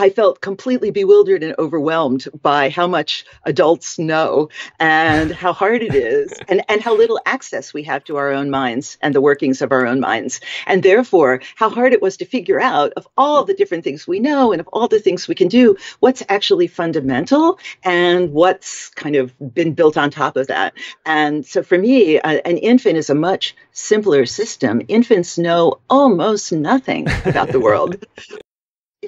I felt completely bewildered and overwhelmed by how much adults know and how hard it is and, and how little access we have to our own minds and the workings of our own minds. And therefore, how hard it was to figure out of all the different things we know and of all the things we can do, what's actually fundamental and what's kind of been built on top of that. And so for me, uh, an infant is a much simpler system. Infants know almost nothing about the world.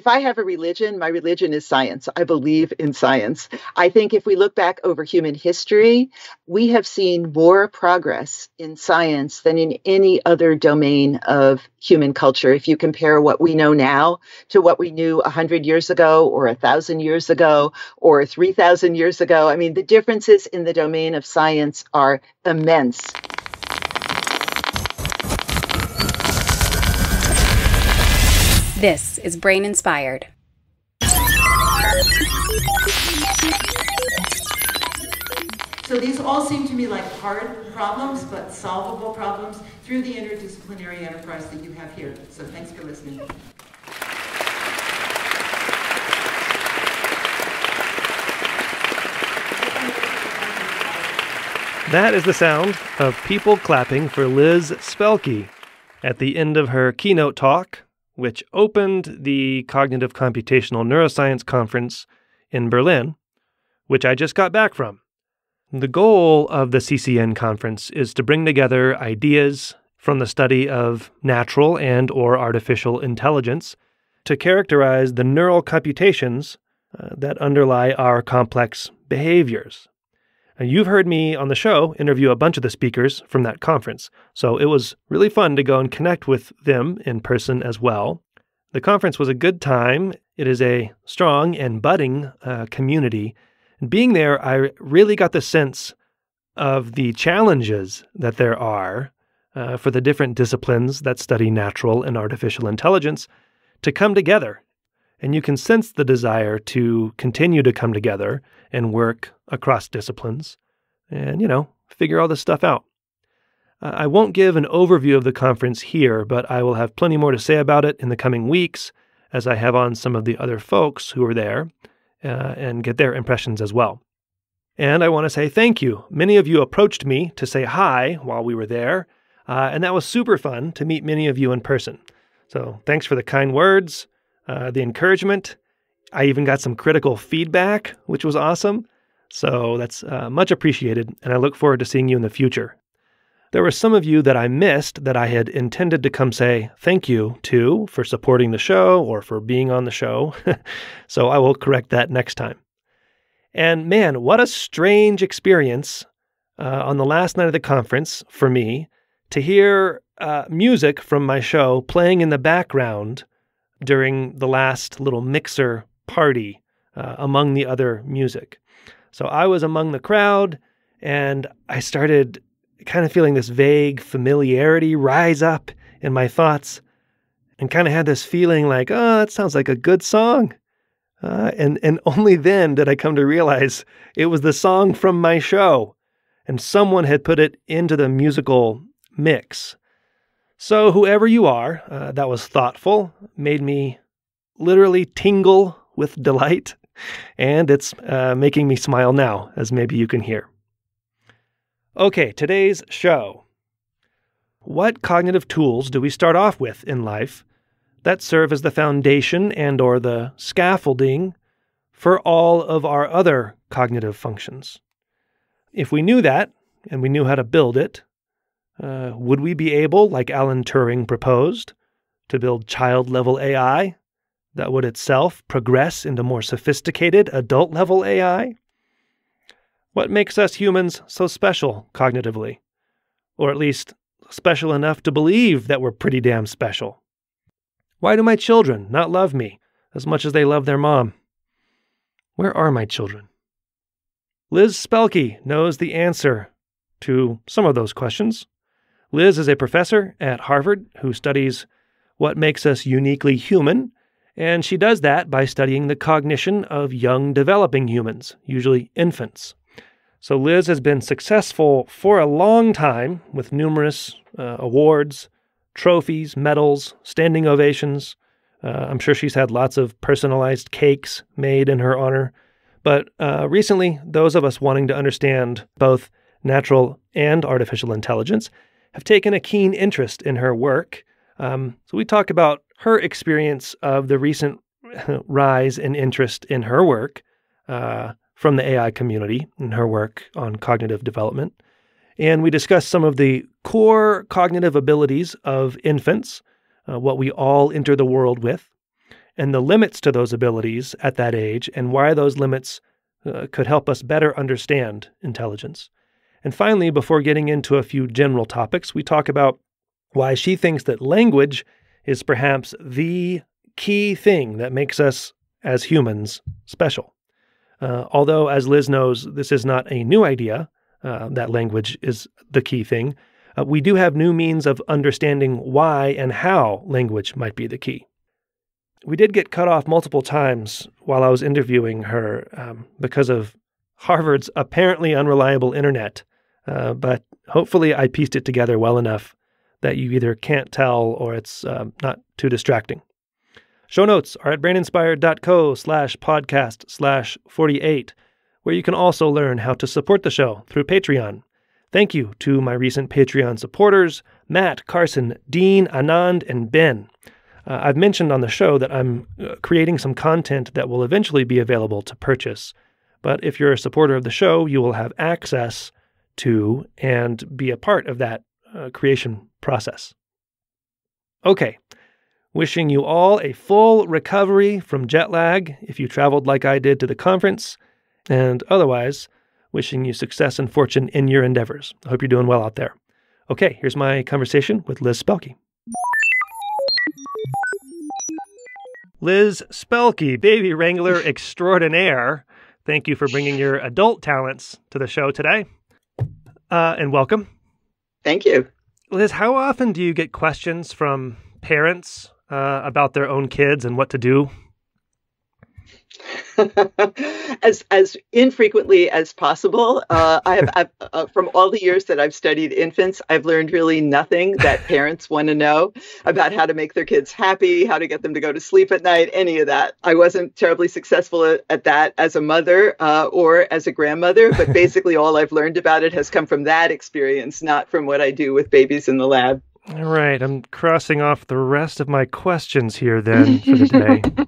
if I have a religion, my religion is science. I believe in science. I think if we look back over human history, we have seen more progress in science than in any other domain of human culture. If you compare what we know now to what we knew 100 years ago, or 1,000 years ago, or 3,000 years ago, I mean, the differences in the domain of science are immense. This is Brain Inspired. So these all seem to me like hard problems, but solvable problems through the interdisciplinary enterprise that you have here. So thanks for listening. That is the sound of people clapping for Liz Spelke at the end of her keynote talk which opened the Cognitive Computational Neuroscience Conference in Berlin, which I just got back from. The goal of the CCN conference is to bring together ideas from the study of natural and or artificial intelligence to characterize the neural computations uh, that underlie our complex behaviors. You've heard me on the show interview a bunch of the speakers from that conference, so it was really fun to go and connect with them in person as well. The conference was a good time. It is a strong and budding uh, community. And being there, I really got the sense of the challenges that there are uh, for the different disciplines that study natural and artificial intelligence to come together. And you can sense the desire to continue to come together and work across disciplines and, you know, figure all this stuff out. I won't give an overview of the conference here, but I will have plenty more to say about it in the coming weeks as I have on some of the other folks who were there uh, and get their impressions as well. And I want to say thank you. Many of you approached me to say hi while we were there, uh, and that was super fun to meet many of you in person. So thanks for the kind words, uh, the encouragement. I even got some critical feedback, which was awesome. So that's uh, much appreciated, and I look forward to seeing you in the future. There were some of you that I missed that I had intended to come say thank you to for supporting the show or for being on the show. so I will correct that next time. And man, what a strange experience uh, on the last night of the conference for me to hear uh, music from my show playing in the background during the last little mixer party uh, among the other music. So I was among the crowd and I started kind of feeling this vague familiarity rise up in my thoughts and kind of had this feeling like, oh, that sounds like a good song. Uh, and, and only then did I come to realize it was the song from my show, and someone had put it into the musical mix. So, whoever you are, uh, that was thoughtful, made me literally tingle with delight and it's uh, making me smile now, as maybe you can hear. Okay, today's show. What cognitive tools do we start off with in life that serve as the foundation and or the scaffolding for all of our other cognitive functions? If we knew that and we knew how to build it, uh, would we be able, like Alan Turing proposed, to build child level AI that would itself progress into more sophisticated adult level AI? What makes us humans so special cognitively? Or at least special enough to believe that we're pretty damn special? Why do my children not love me as much as they love their mom? Where are my children? Liz Spelke knows the answer to some of those questions. Liz is a professor at Harvard who studies what makes us uniquely human and she does that by studying the cognition of young developing humans, usually infants. So Liz has been successful for a long time with numerous uh, awards, trophies, medals, standing ovations, Uh, I'm sure she's had lots of personalized cakes made in her honor. But uh, recently, those of us wanting to understand both natural and artificial intelligence have taken a keen interest in her work. Um, so we talk about her experience of the recent rise in interest in her work uh, from the AI community and her work on cognitive development. And we discuss some of the core cognitive abilities of infants, uh, what we all enter the world with, and the limits to those abilities at that age, and why those limits uh, could help us better understand intelligence. And finally, before getting into a few general topics, we talk about why she thinks that language is perhaps the key thing that makes us as humans special. Uh, although, as Liz knows, this is not a new idea, uh, that language is the key thing, uh, we do have new means of understanding why and how language might be the key. We did get cut off multiple times while I was interviewing her um, because of Harvard's apparently unreliable internet, uh, but hopefully I pieced it together well enough that you either can't tell or it's um, not too distracting. Show notes are at braininspired.co slash podcast slash 48, where you can also learn how to support the show through Patreon. Thank you to my recent Patreon supporters, Matt, Carson, Dean, Anand, and Ben. Uh, I've mentioned on the show that I'm uh, creating some content that will eventually be available to purchase. But if you're a supporter of the show, you will have access to and be a part of that uh, creation process. Okay, Wishing you all a full recovery from jet lag if you traveled like I did to the conference, and otherwise, wishing you success and fortune in your endeavors. I hope you're doing well out there. Okay, here's my conversation with Liz Spelke. Liz Spelke, baby wrangler extraordinaire. Thank you for bringing your adult talents to the show today. Uh, and welcome. Thank you. Liz, how often do you get questions from parents uh, about their own kids and what to do? as as infrequently as possible. Uh, I have I've, uh, from all the years that I've studied infants, I've learned really nothing that parents want to know about how to make their kids happy, how to get them to go to sleep at night, any of that. I wasn't terribly successful at, at that as a mother uh, or as a grandmother, but basically all I've learned about it has come from that experience, not from what I do with babies in the lab. All right, I'm crossing off the rest of my questions here then for the day.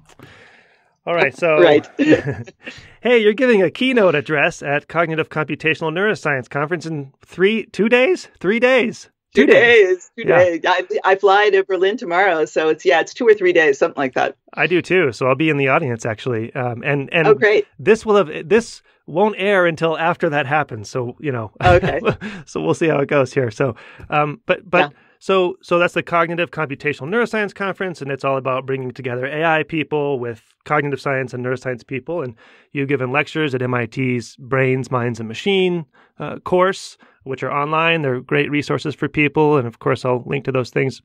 All right, so right. hey, you're giving a keynote address at Cognitive Computational Neuroscience Conference in three, two days, three days, two, two days. days, two yeah. days. I, I fly to Berlin tomorrow, so it's yeah, it's two or three days, something like that. I do too, so I'll be in the audience actually. Um, and and oh, great. This will have this won't air until after that happens. So you know, okay. so we'll see how it goes here. So, um, but but. Yeah so, so that's the Cognitive Computational Neuroscience Conference, and it's all about bringing together AI people with cognitive science and neuroscience people. And you've given lectures at MIT's Brains, Minds, and Machine uh, course, which are online. They're great resources for people, and of course, I'll link to those things.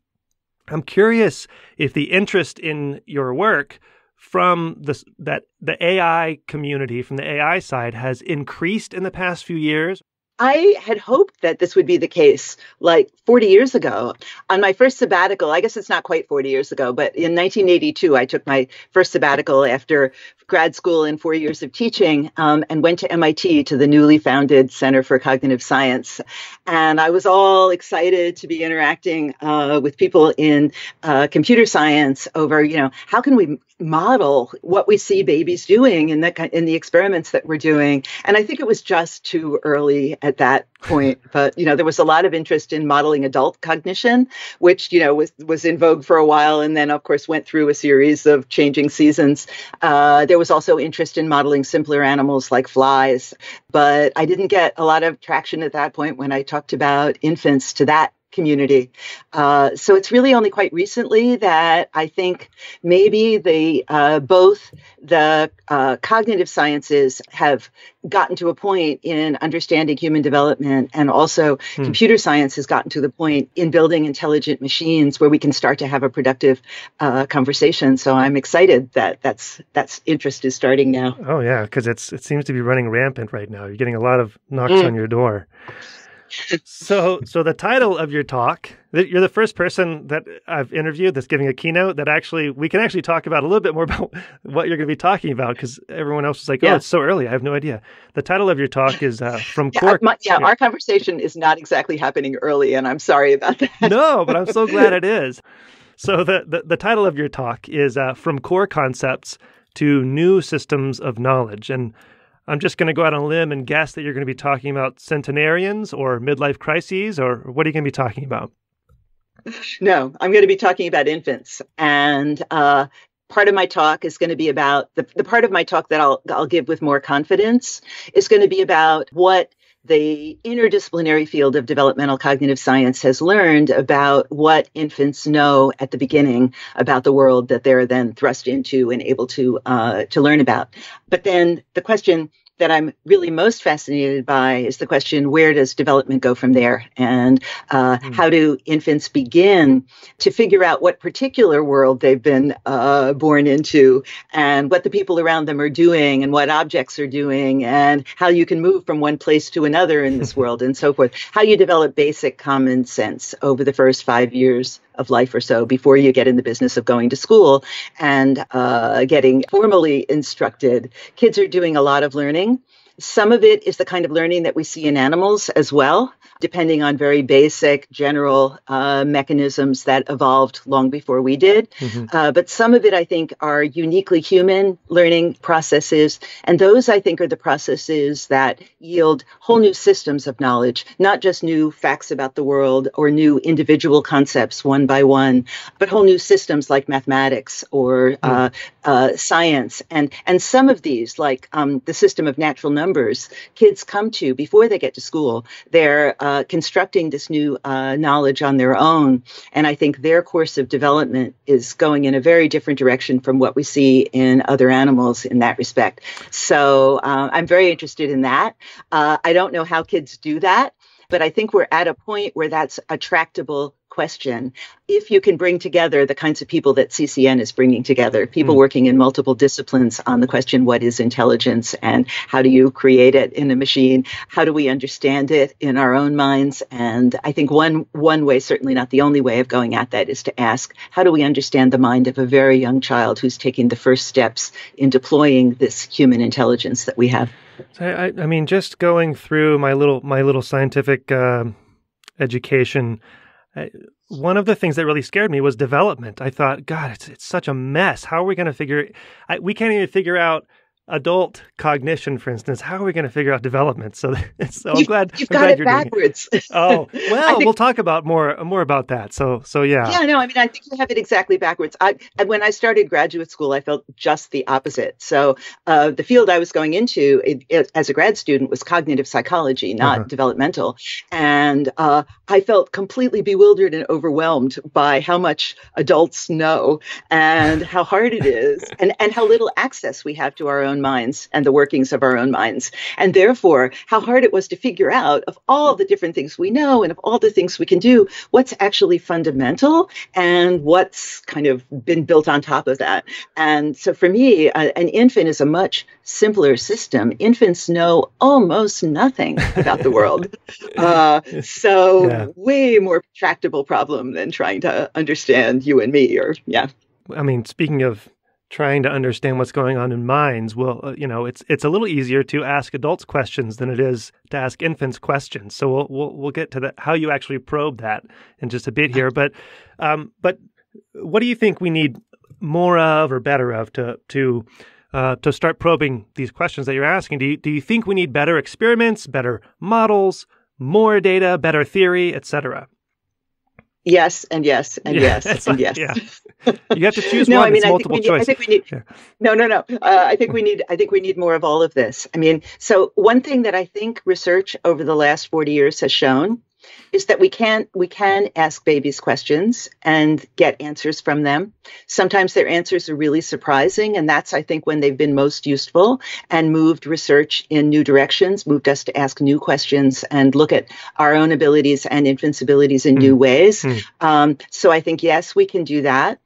I'm curious if the interest in your work from the that the AI community, from the AI side, has increased in the past few years, I had hoped that this would be the case like 40 years ago. On my first sabbatical, I guess it's not quite 40 years ago, but in 1982, I took my first sabbatical after grad school and four years of teaching um, and went to MIT to the newly founded Center for Cognitive Science. And I was all excited to be interacting uh, with people in uh, computer science over, you know, how can we model what we see babies doing in the in the experiments that we're doing. And I think it was just too early at that point. But you know, there was a lot of interest in modeling adult cognition, which you know was was in vogue for a while, and then of course went through a series of changing seasons. Uh, there was also interest in modeling simpler animals like flies, but I didn't get a lot of traction at that point when I talked about infants to that community. Uh, so it's really only quite recently that I think maybe the uh, both the uh, cognitive sciences have gotten to a point in understanding human development, and also hmm. computer science has gotten to the point in building intelligent machines where we can start to have a productive uh, conversation. So I'm excited that that's that's interest is starting now. Oh yeah, because it's it seems to be running rampant right now. You're getting a lot of knocks mm. on your door. so, so the title of your talk, you're the first person that I've interviewed that's giving a keynote that actually we can actually talk about a little bit more about what you're going to be talking about because everyone else is like, oh, it's so early. I have no idea. The title of your talk is uh, from yeah, core. My, yeah, yeah, our conversation is not exactly happening early, and I'm sorry about that. no, but I'm so glad it is. So the, the, the title of your talk is uh, from core concepts to new systems of knowledge, and I'm just going to go out on a limb and guess that you're going to be talking about centenarians or midlife crises, or what are you going to be talking about? No, I'm going to be talking about infants. And uh, part of my talk is going to be about the, the part of my talk that I'll, I'll give with more confidence is going to be about what the interdisciplinary field of developmental cognitive science has learned about what infants know at the beginning about the world that they're then thrust into and able to uh, to learn about. But then the question that I'm really most fascinated by is the question where does development go from there? And uh, mm. how do infants begin to figure out what particular world they've been uh, born into and what the people around them are doing and what objects are doing and how you can move from one place to another in this world and so forth? How you develop basic common sense over the first five years of life or so before you get in the business of going to school and uh, getting formally instructed. Kids are doing a lot of learning. Some of it is the kind of learning that we see in animals as well depending on very basic general uh, mechanisms that evolved long before we did. Mm-hmm. Uh, but some of it, I think, are uniquely human learning processes. And those, I think, are the processes that yield whole new systems of knowledge, not just new facts about the world or new individual concepts one by one, but whole new systems like mathematics or mm-hmm. uh, uh, science. And, and some of these, like um, the system of natural numbers, kids come to before they get to school. They're uh, constructing this new uh, knowledge on their own. And I think their course of development is going in a very different direction from what we see in other animals in that respect. So uh, I'm very interested in that. Uh, I don't know how kids do that. But I think we're at a point where that's a tractable question if you can bring together the kinds of people that CCN is bringing together, people mm. working in multiple disciplines on the question what is intelligence and how do you create it in a machine? How do we understand it in our own minds? And I think one one way, certainly not the only way of going at that, is to ask how do we understand the mind of a very young child who's taking the first steps in deploying this human intelligence that we have. So I, I mean, just going through my little my little scientific uh, education Uh, one of the things that really scared me was development. I thought, God, it's it's such a mess. How are we going to figure? I, we can't even figure out adult cognition, for instance, how are we going to figure out development? So, so I'm glad you've I'm got glad it you're backwards. oh well, think, we'll talk about more more about that. So so yeah. Yeah, no, I mean I think you have it exactly backwards. I when I started graduate school, I felt just the opposite. So uh, the field I was going into it, it, as a grad student was cognitive psychology, not uh-huh. developmental, and uh, I felt completely bewildered and overwhelmed by how much adults know and how hard it is, and and how little access we have to our own minds and the workings of our own minds. And therefore, how hard it was to figure out of all the different things we know and of all the things we can do, what's actually fundamental and what's kind of been built on top of that. And so for me, uh, an infant is a much simpler system. Infants know almost nothing about the world. Uh, so yeah. way more tractable problem than trying to understand you and me or yeah. I mean, speaking of trying to understand what's going on in minds well uh, you know it's it's a little easier to ask adults questions than it is to ask infants questions so we'll we'll, we'll get to the how you actually probe that in just a bit here but um but what do you think we need more of or better of to to uh, to start probing these questions that you're asking do you, do you think we need better experiments better models more data better theory etc Yes, and yes, and yes, and yes. Yeah. You have to choose no, one. I mean, I think, need, choice. I think we need. Yeah. No, no, no. Uh, I think we need. I think we need more of all of this. I mean, so one thing that I think research over the last forty years has shown is that we can we can ask babies questions and get answers from them. Sometimes their answers are really surprising, and that's I think when they've been most useful and moved research in new directions, moved us to ask new questions and look at our own abilities and infants' abilities in mm. new ways. Mm. Um, so I think yes, we can do that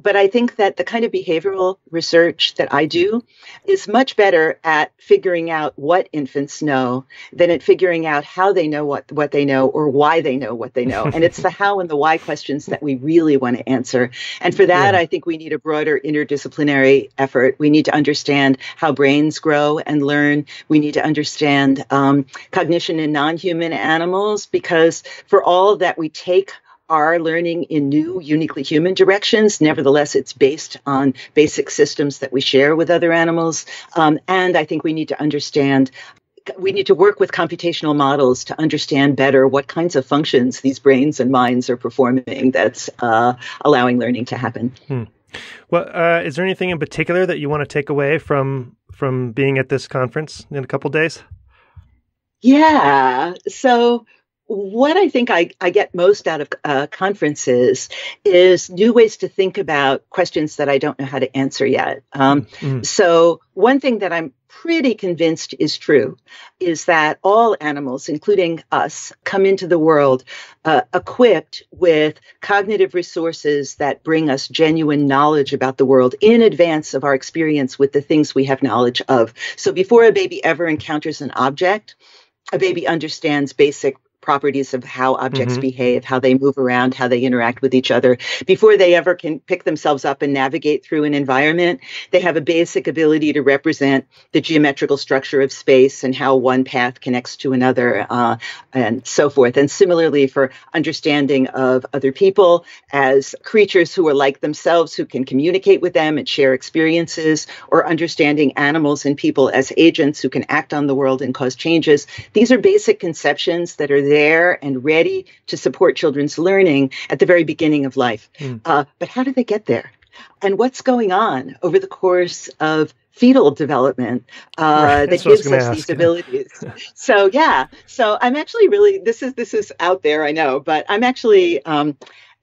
but I think that the kind of behavioral research that I do is much better at figuring out what infants know than at figuring out how they know what, what they know or why they know what they know. and it's the how and the why questions that we really want to answer. And for that, yeah. I think we need a broader interdisciplinary effort. We need to understand how brains grow and learn. We need to understand um, cognition in non human animals because for all that we take are learning in new, uniquely human directions. Nevertheless, it's based on basic systems that we share with other animals. Um, and I think we need to understand we need to work with computational models to understand better what kinds of functions these brains and minds are performing that's uh, allowing learning to happen. Hmm. Well, uh, is there anything in particular that you want to take away from from being at this conference in a couple days? Yeah. So what I think I, I get most out of uh, conferences is new ways to think about questions that I don't know how to answer yet. Um, mm-hmm. So, one thing that I'm pretty convinced is true is that all animals, including us, come into the world uh, equipped with cognitive resources that bring us genuine knowledge about the world in advance of our experience with the things we have knowledge of. So, before a baby ever encounters an object, a baby understands basic properties of how objects mm-hmm. behave, how they move around, how they interact with each other. Before they ever can pick themselves up and navigate through an environment, they have a basic ability to represent the geometrical structure of space and how one path connects to another, uh, and so forth. And similarly, for understanding of other people as creatures who are like themselves, who can communicate with them and share experiences, or understanding animals and people as agents who can act on the world and cause changes. These are basic conceptions that are there there and ready to support children's learning at the very beginning of life. Mm. Uh, but how do they get there? And what's going on over the course of fetal development uh, right. that gives us ask. these abilities. so yeah, so I'm actually really this is this is out there, I know, but I'm actually um,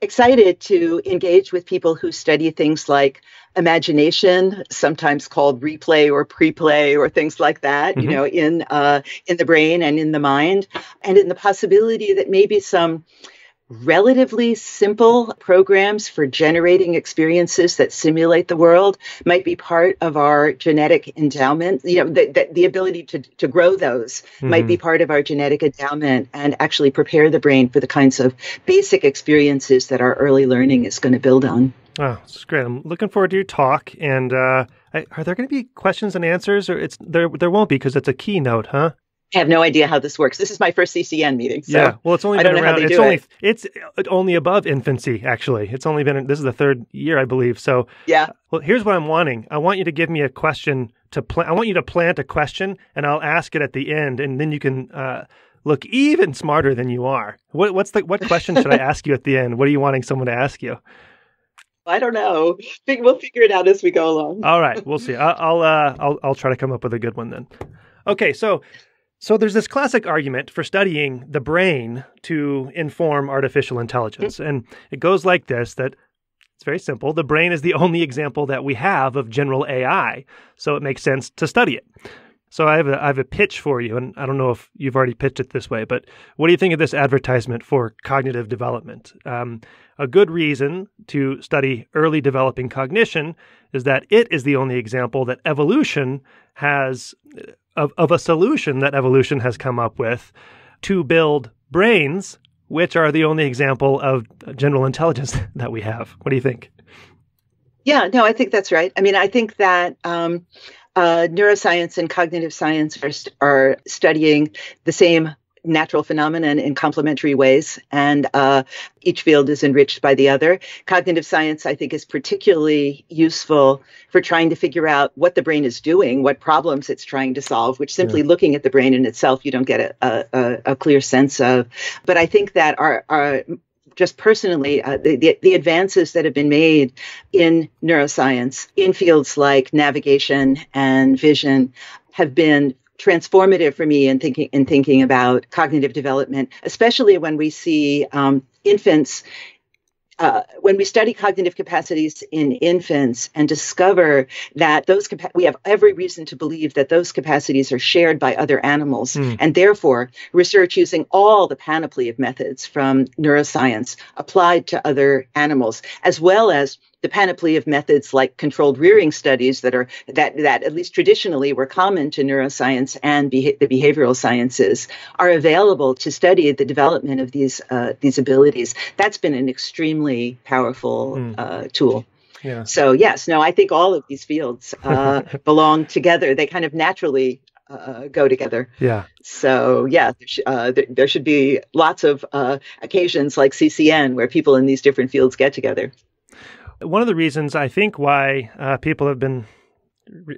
excited to engage with people who study things like imagination, sometimes called replay or pre-play or things like that, mm-hmm. you know, in uh, in the brain and in the mind, and in the possibility that maybe some relatively simple programs for generating experiences that simulate the world might be part of our genetic endowment. You know, the, the, the ability to, to grow those mm-hmm. might be mm-hmm. part of our genetic endowment and actually prepare the brain for the kinds of basic experiences that our early learning is going to build on. Oh, it's great. I'm looking forward to your talk. And uh, are there going to be questions and answers, or it's there? There won't be because it's a keynote, huh? I have no idea how this works. This is my first CCN meeting. So yeah, well, it's only been around. It's only it. it's only above infancy. Actually, it's only been this is the third year, I believe. So yeah. Well, here's what I'm wanting. I want you to give me a question to plant. I want you to plant a question, and I'll ask it at the end, and then you can. Uh, look even smarter than you are. What, what's the what question should I ask you at the end? What are you wanting someone to ask you? I don't know. We'll figure it out as we go along. All right, we'll see. I'll I'll, uh, I'll I'll try to come up with a good one then. Okay, so so there's this classic argument for studying the brain to inform artificial intelligence, and it goes like this: that it's very simple. The brain is the only example that we have of general AI, so it makes sense to study it. So I have a I have a pitch for you, and I don't know if you've already pitched it this way, but what do you think of this advertisement for cognitive development? Um, a good reason to study early developing cognition is that it is the only example that evolution has of, of a solution that evolution has come up with to build brains, which are the only example of general intelligence that we have. What do you think? Yeah, no, I think that's right. I mean, I think that um, uh, neuroscience and cognitive science are, are studying the same natural phenomenon in complementary ways, and uh, each field is enriched by the other. Cognitive science, I think, is particularly useful for trying to figure out what the brain is doing, what problems it's trying to solve, which simply yeah. looking at the brain in itself, you don't get a, a, a clear sense of. But I think that our, our just personally, uh, the, the, the, advances that have been made in neuroscience in fields like navigation and vision have been transformative for me in thinking in thinking about cognitive development, especially when we see um, infants uh, when we study cognitive capacities in infants and discover that those capa- we have every reason to believe that those capacities are shared by other animals mm. and therefore research using all the panoply of methods from neuroscience applied to other animals as well as the panoply of methods like controlled rearing studies that are that that at least traditionally were common to neuroscience and beha- the behavioral sciences are available to study the development of these uh, these abilities. That's been an extremely powerful mm. uh, tool. Yeah. So yes, no, I think all of these fields uh, belong together. They kind of naturally uh, go together. Yeah. So yeah, uh, there, there, should be lots of uh, occasions like CCN where people in these different fields get together. One of the reasons I think why uh, people have been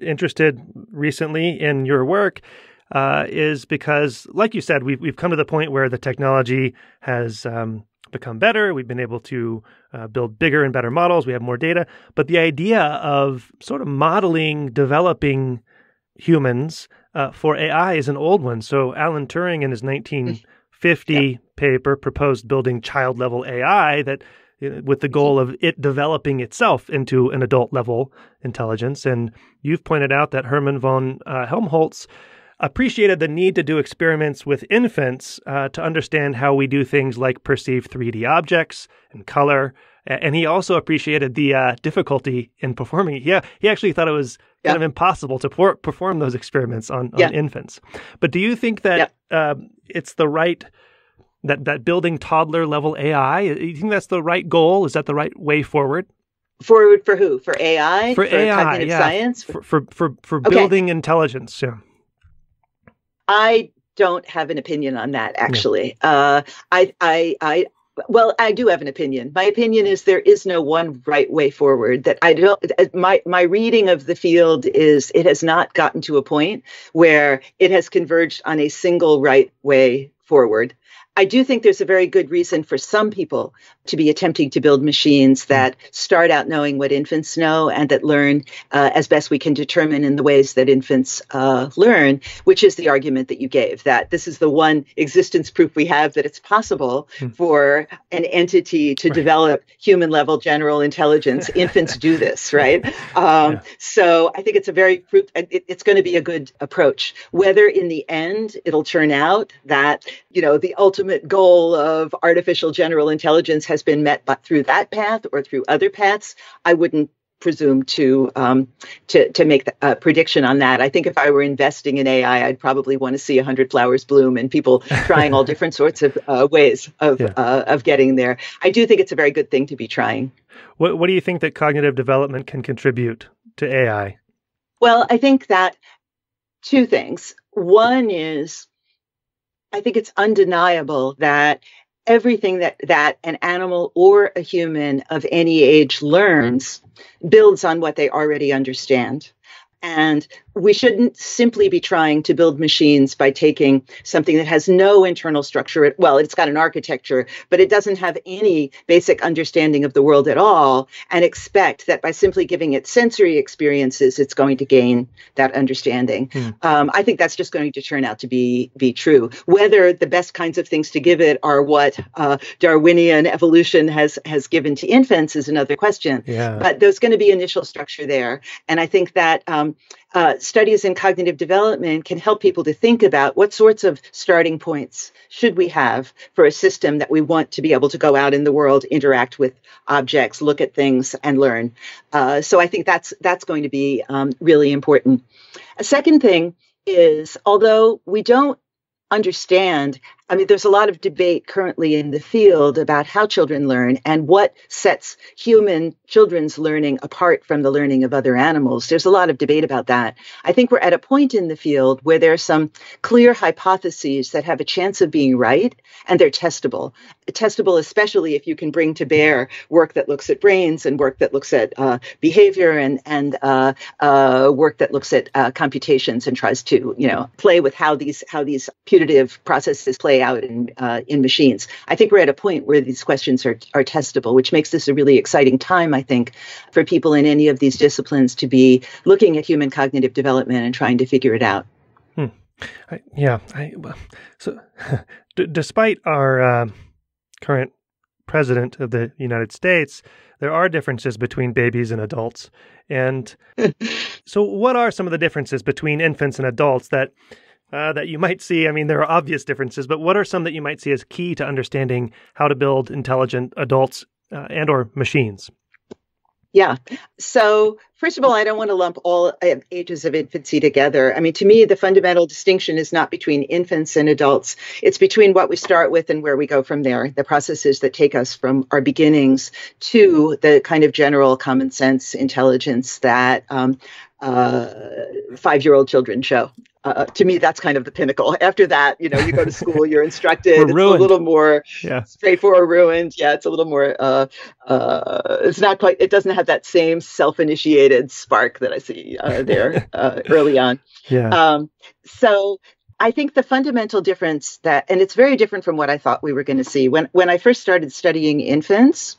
interested recently in your work uh, is because, like you said, we've we've come to the point where the technology has um, become better. We've been able to uh, build bigger and better models. We have more data, but the idea of sort of modeling, developing humans uh, for AI is an old one. So Alan Turing in his 1950 yep. paper proposed building child level AI that with the goal of it developing itself into an adult level intelligence. And you've pointed out that Hermann von uh, Helmholtz appreciated the need to do experiments with infants uh, to understand how we do things like perceive 3D objects and color. And he also appreciated the uh, difficulty in performing. It. Yeah, he actually thought it was yeah. kind of impossible to por- perform those experiments on, on yeah. infants. But do you think that yeah. uh, it's the right that that building toddler level AI? Do you think that's the right goal? Is that the right way forward? Forward for who? For AI? For, for AI, cognitive yeah. science? For for for, for okay. building intelligence. Yeah. I don't have an opinion on that actually. Yeah. Uh, I, I, I, well, I do have an opinion. My opinion is there is no one right way forward. That I don't. My my reading of the field is it has not gotten to a point where it has converged on a single right way forward. I do think there's a very good reason for some people to be attempting to build machines that start out knowing what infants know and that learn uh, as best we can determine in the ways that infants uh, learn, which is the argument that you gave that this is the one existence proof we have that it's possible hmm. for an entity to right. develop human level general intelligence. infants do this, right? Um, yeah. So I think it's a very fruit, it, it's going to be a good approach. Whether in the end it'll turn out that, you know, the ultimate goal of artificial general intelligence has been met by, through that path or through other paths, I wouldn't presume to um, to to make a prediction on that. I think if I were investing in AI, I'd probably want to see hundred flowers bloom and people trying all different sorts of uh, ways of yeah. uh, of getting there. I do think it's a very good thing to be trying. What What do you think that cognitive development can contribute to AI? Well, I think that two things. One is I think it's undeniable that everything that that an animal or a human of any age learns builds on what they already understand. And we shouldn't simply be trying to build machines by taking something that has no internal structure. Well, it's got an architecture, but it doesn't have any basic understanding of the world at all, and expect that by simply giving it sensory experiences, it's going to gain that understanding. Hmm. Um, I think that's just going to turn out to be be true. Whether the best kinds of things to give it are what uh, Darwinian evolution has has given to infants is another question. Yeah. But there's going to be initial structure there, and I think that. Um, uh, studies in cognitive development can help people to think about what sorts of starting points should we have for a system that we want to be able to go out in the world, interact with objects, look at things, and learn. Uh, so I think that's that's going to be um, really important. A second thing is, although we don't understand I mean, there's a lot of debate currently in the field about how children learn and what sets human children's learning apart from the learning of other animals. There's a lot of debate about that. I think we're at a point in the field where there are some clear hypotheses that have a chance of being right and they're testable. Testable, especially if you can bring to bear work that looks at brains and work that looks at uh, behavior and and uh, uh, work that looks at uh, computations and tries to you know play with how these how these putative processes play play out in uh, in machines. I think we're at a point where these questions are are testable, which makes this a really exciting time. I think for people in any of these disciplines to be looking at human cognitive development and trying to figure it out. Hmm. I, yeah. I, so, d- despite our uh, current president of the United States, there are differences between babies and adults. And so, what are some of the differences between infants and adults that uh, that you might see? I mean, there are obvious differences, but what are some that you might see as key to understanding how to build intelligent adults uh, and or machines? Yeah. So, first of all, I don't want to lump all ages of infancy together. I mean, to me, the fundamental distinction is not between infants and adults, it's between what we start with and where we go from there, the processes that take us from our beginnings to the kind of general common sense intelligence that um, uh, five year old children show uh, to me, that's kind of the pinnacle. After that, you know, you go to school, you're instructed. it's a little more yeah. straightforward, ruined. Yeah, it's a little more. Uh, uh, it's not quite. It doesn't have that same self-initiated spark that I see uh, there uh, early on. Yeah. Um, so I think the fundamental difference that, and it's very different from what I thought we were going to see when when I first started studying infants.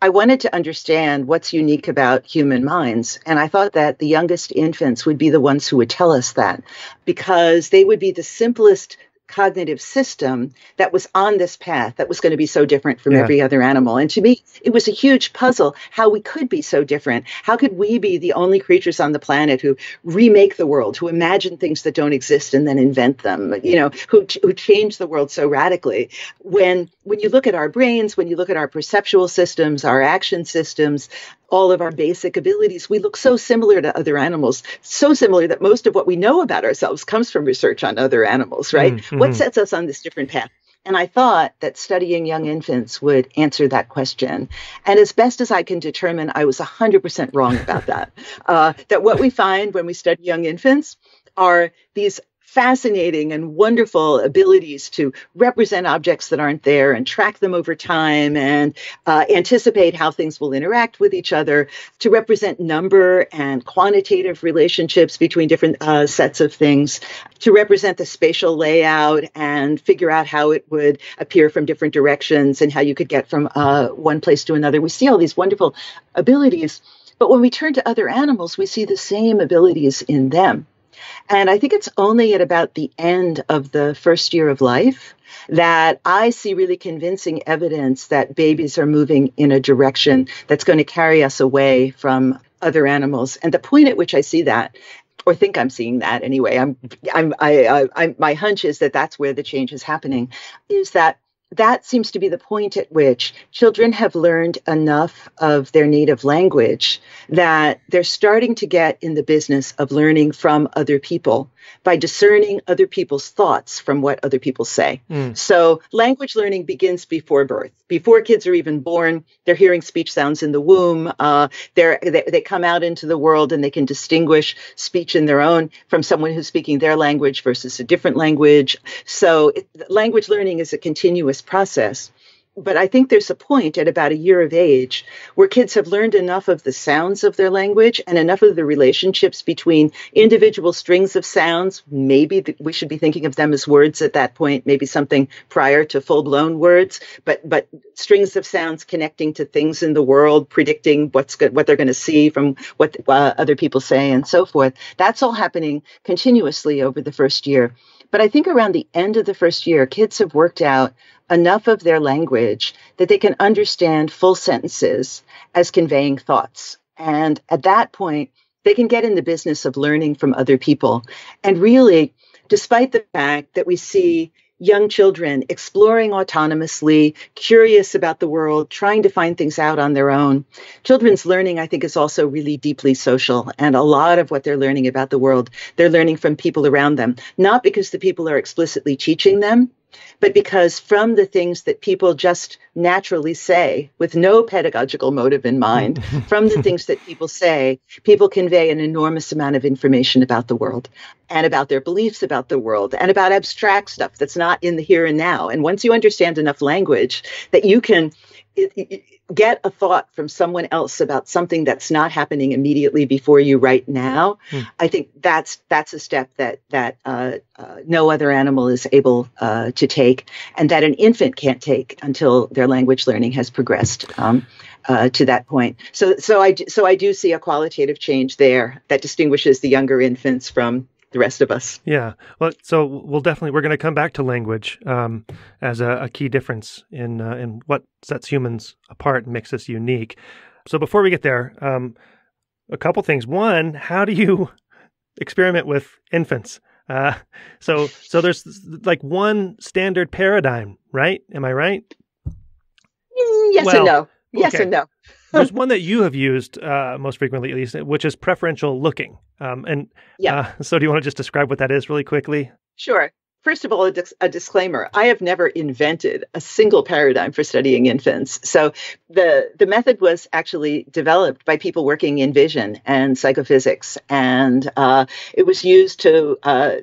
I wanted to understand what's unique about human minds. And I thought that the youngest infants would be the ones who would tell us that because they would be the simplest cognitive system that was on this path that was going to be so different from yeah. every other animal. And to me, it was a huge puzzle how we could be so different. How could we be the only creatures on the planet who remake the world, who imagine things that don't exist and then invent them, you know, who, who change the world so radically? When, when you look at our brains, when you look at our perceptual systems, our action systems, all of our basic abilities, we look so similar to other animals, so similar that most of what we know about ourselves comes from research on other animals, right? Mm-hmm. What sets us on this different path? And I thought that studying young infants would answer that question. And as best as I can determine, I was 100% wrong about that. Uh, that what we find when we study young infants are these fascinating and wonderful abilities to represent objects that aren't there and track them over time and uh, anticipate how things will interact with each other, to represent number and quantitative relationships between different uh, sets of things, to represent the spatial layout and figure out how it would appear from different directions and how you could get from uh, one place to another. We see all these wonderful abilities. But when we turn to other animals, we see the same abilities in them. And I think it's only at about the end of the first year of life that I see really convincing evidence that babies are moving in a direction that's going to carry us away from other animals. And the point at which I see that or think I'm seeing that anyway. I'm, I'm, I, I, I, my hunch is that that's where the change is happening. Is that that seems to be the point at which children have learned enough of their native language that they're starting to get in the business of learning from other people by discerning other people's thoughts from what other people say. Mm. So language learning begins before birth. Before kids are even born, they're hearing speech sounds in the womb. Uh, they they come out into the world and they can distinguish speech in their own from someone who's speaking their language versus a different language. So it, language learning is a continuous process but I think there's a point at about a year of age where kids have learned enough of the sounds of their language and enough of the relationships between individual strings of sounds. Maybe th- we should be thinking of them as words at that point, maybe something prior to full blown words, but, but strings of sounds connecting to things in the world, predicting what's good, what they're going to see from what uh, other people say and so forth. That's all happening continuously over the first year. But I think around the end of the first year, kids have worked out enough of their language that they can understand full sentences as conveying thoughts. And at that point, they can get in the business of learning from other people. And really, despite the fact that we see young children exploring autonomously, curious about the world, trying to find things out on their own. Children's learning, I think, is also really deeply social. And a lot of what they're learning about the world, they're learning from people around them, not because the people are explicitly teaching them, but because from the things that people just naturally say with no pedagogical motive in mind, from the things that people say, people convey an enormous amount of information about the world and about their beliefs about the world and about abstract stuff that's not in the here and now. And once you understand enough language that you can get a thought from someone else about something that's not happening immediately before you right now hmm. i think that's that's a step that that uh, uh, no other animal is able uh, to take and that an infant can't take until their language learning has progressed um, uh, to that point so so i so i do see a qualitative change there that distinguishes the younger infants from the rest of us. Yeah. Well, so we'll definitely we're going to come back to language um, as a, a, key difference in uh, in what sets humans apart and makes us unique. So before we get there, um, a couple things. One, how do you experiment with infants? Uh, so so there's like one standard paradigm, right? Am I right? Mm, yes well, and no. Yes Okay. and no. There's one that you have used uh, most frequently, at least, which is preferential looking. Um, and Yeah. uh, so, do you want to just describe what that is really quickly? Sure. First of all, a, dis- a disclaimer: I have never invented a single paradigm for studying infants. So the the method was actually developed by people working in vision and psychophysics, and uh, it was used to uh,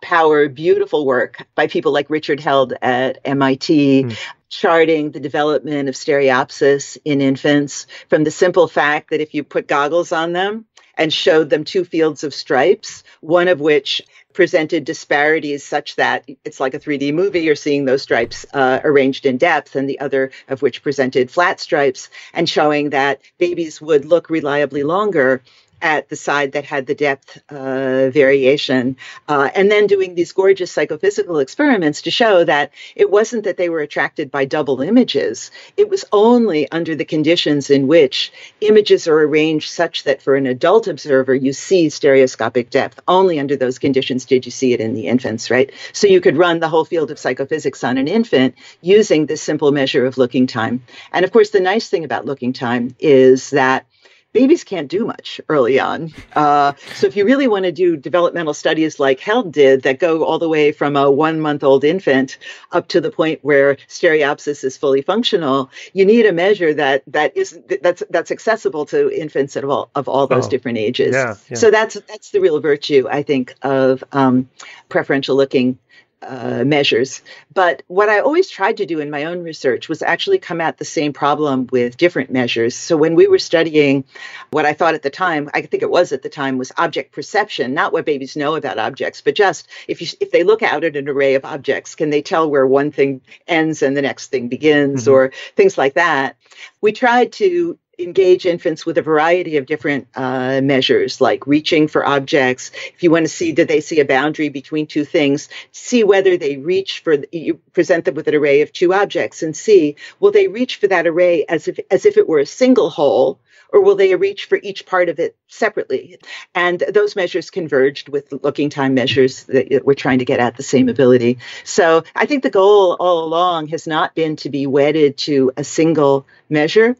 power beautiful work by people like Richard Held at MIT. Hmm. Charting the development of stereopsis in infants from the simple fact that if you put goggles on them and showed them two fields of stripes, one of which presented disparities such that it's like a 3D movie. You're seeing those stripes uh, arranged in depth, and the other of which presented flat stripes, and showing that babies would look reliably longer at the side that had the depth uh, variation, uh, and then doing these gorgeous psychophysical experiments to show that it wasn't that they were attracted by double images. It was only under the conditions in which images are arranged such that for an adult observer, you see stereoscopic depth. Only under those conditions did you see it in the infants, right? So you could run the whole field of psychophysics on an infant using this simple measure of looking time. And of course, the nice thing about looking time is that babies can't do much early on. Uh, so if you really want to do developmental studies like Held did that go all the way from a one month old infant up to the point where stereopsis is fully functional, you need a measure that that isn't that's that's accessible to infants of all of all those Oh, different ages. yeah, yeah. So that's that's the real virtue, I think, of um, preferential looking uh, measures. But what I always tried to do in my own research was actually come at the same problem with different measures. So when we were studying what I thought at the time, I think it was at the time, was object perception, not what babies know about objects, but just if you if they look out at an array of objects, can they tell where one thing ends and the next thing begins, Mhm. or things like that? We tried to engage infants with a variety of different uh, measures like reaching for objects. If you want to see did they see a boundary between two things see whether they reach for you present them with an array of two objects and see will they reach for that array as if as if it were a single whole or will they reach for each part of it separately? And those measures converged with looking time measures that we're trying to get at the same ability. So i think the goal all along has not been to be wedded to a single measure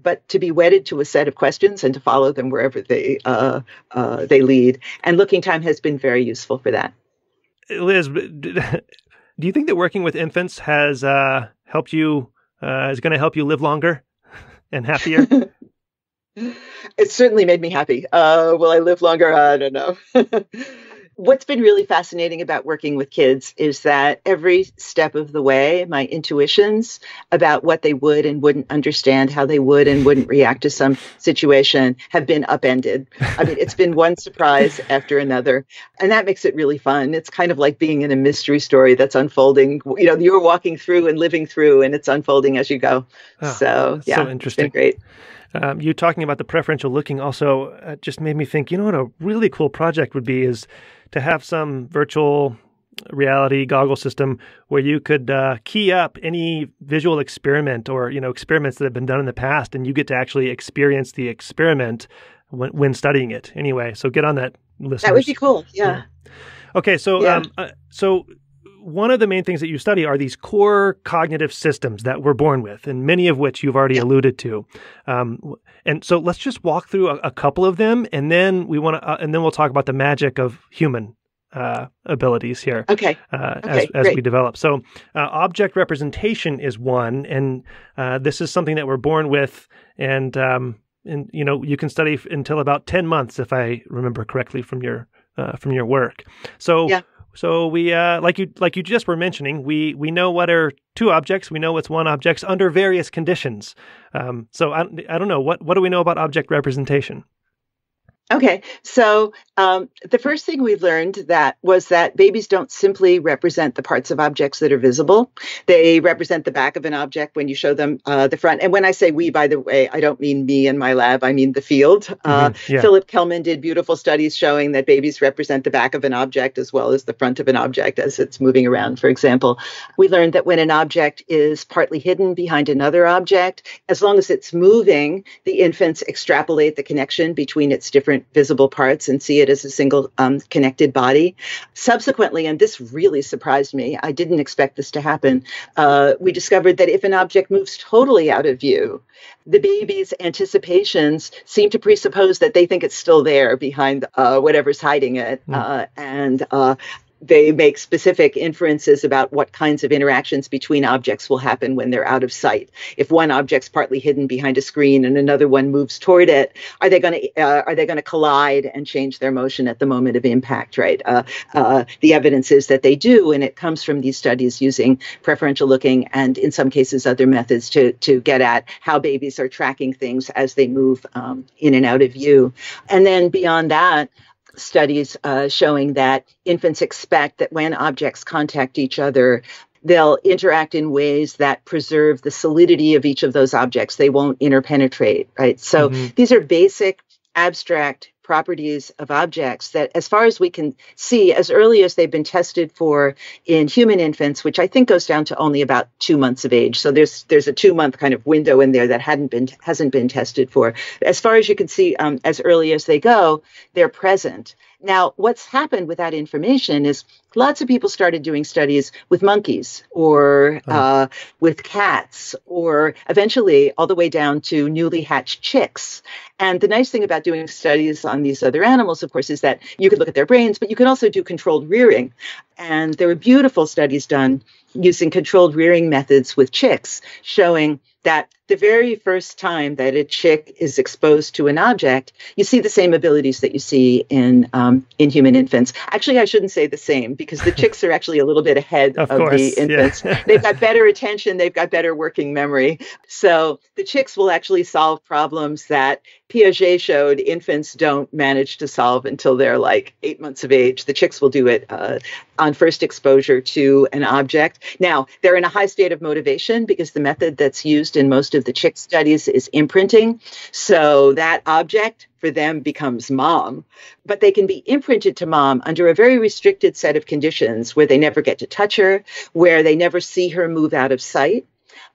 but to be wedded to a set of questions and to follow them wherever they uh, uh, they lead. And looking time has been very useful for that. Liz, do you think that working with infants has uh, helped you, uh, is going to help you live longer and happier? It certainly made me happy. Uh, will I live longer? I don't know. What's been really fascinating about working with kids is that every step of the way, my intuitions about what they would and wouldn't understand, how they would and wouldn't react to some situation have been upended. I mean, it's been one surprise after another. And that makes it really fun. It's kind of like being in a mystery story that's unfolding. You know, you're walking through and living through, and it's unfolding as you go. Ah, so, yeah, so interesting. great. Um, you talking about the preferential looking also uh, just made me think, you know what a really cool project would be is to have some virtual reality goggle system where you could uh, key up any visual experiment or you know experiments that have been done in the past and you get to actually experience the experiment when, when studying it anyway so get on that list. That would be cool. Yeah. Okay, so Yeah. um, uh, so one of the main things that you study are these core cognitive systems that we're born with, and many of which you've already alluded to. Um, and so let's just walk through a, a couple of them, and then we want to, uh, and then we'll talk about the magic of human uh, abilities here Okay. uh, as, Okay, as great. we develop. So, uh, object representation is one, and uh, this is something that we're born with, and um, and you know you can study f- until about ten months, if I remember correctly from your uh, from your work. So. Yeah. So we, uh, like you, like you just were mentioning, we we know what are two objects. We know what's one object under various conditions. Um, so I, I don't know what what do we know about object representation? Okay, so um, the first thing we learned that was that babies don't simply represent the parts of objects that are visible. They represent the back of an object when you show them uh, the front. And when I say we, by the way, I don't mean me and my lab. I mean the field. Uh, Mhm, yeah. Philip Kelman did beautiful studies showing that babies represent the back of an object as well as the front of an object as it's moving around. For example, we learned that when an object is partly hidden behind another object, as long as it's moving, the infants extrapolate the connection between its different different visible parts and see it as a single um, connected body. Subsequently, and this really surprised me, I didn't expect this to happen. Uh, we discovered that if an object moves totally out of view, the baby's anticipations seem to presuppose that they think it's still there behind uh, whatever's hiding it. Mm. Uh, and uh, they make specific inferences about what kinds of interactions between objects will happen when they're out of sight. If one object's partly hidden behind a screen and another one moves toward it, are they going to uh, are they going to collide and change their motion at the moment of impact? Right. Uh, uh, the evidence is that they do, and it comes from these studies using preferential looking and, in some cases, other methods to to get at how babies are tracking things as they move um, in and out of view. And then beyond that studies uh, showing that infants expect that when objects contact each other, they'll interact in ways that preserve the solidity of each of those objects. They won't interpenetrate, right? So mm-hmm. these are basic abstract properties of objects that, as far as we can see, as early as they've been tested for in human infants, which I think goes down to only about two months of age. So there's there's a two month kind of window in there that hadn't been hasn't been tested for. As far as you can see, um, as early as they go, they're present. Now, what's happened with that information is lots of people started doing studies with monkeys or oh. uh, with cats or eventually all the way down to newly hatched chicks. And the nice thing about doing studies on these other animals, of course, is that you could look at their brains, but you can also do controlled rearing. And there were beautiful studies done using controlled rearing methods with chicks showing that the very first time that a chick is exposed to an object, you see the same abilities that you see in um, in human infants. Actually, I shouldn't say the same because the chicks are actually a little bit ahead of, of the infants. Yeah. they've got better attention, they've got better working memory. So the chicks will actually solve problems that Piaget showed infants don't manage to solve until they're like eight months of age. The chicks will do it uh, on first exposure to an object. Now, they're in a high state of motivation because the method that's used in most of the chick studies is imprinting. So that object for them becomes mom, but they can be imprinted to mom under a very restricted set of conditions where they never get to touch her, where they never see her move out of sight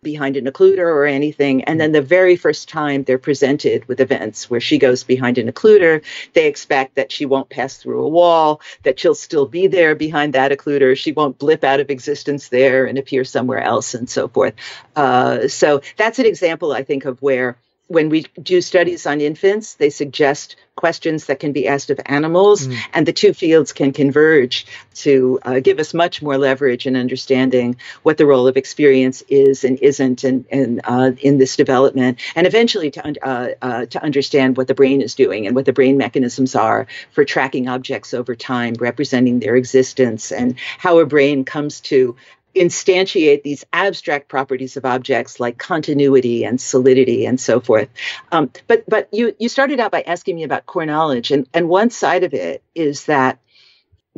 behind an occluder or anything. And then the very first time they're presented with events where she goes behind an occluder, they expect that she won't pass through a wall, that she'll still be there behind that occluder. She won't blip out of existence there and appear somewhere else and so forth. Uh, so that's an example, I think, of where when we do studies on infants, they suggest questions that can be asked of animals, mm. and the two fields can converge to uh, give us much more leverage in understanding what the role of experience is and isn't in, in, uh, in this development, and eventually to, uh, uh, to understand what the brain is doing and what the brain mechanisms are for tracking objects over time, representing their existence, and how a brain comes to instantiate these abstract properties of objects like continuity and solidity and so forth. Um, but but you you started out by asking me about core knowledge, and and one side of it is that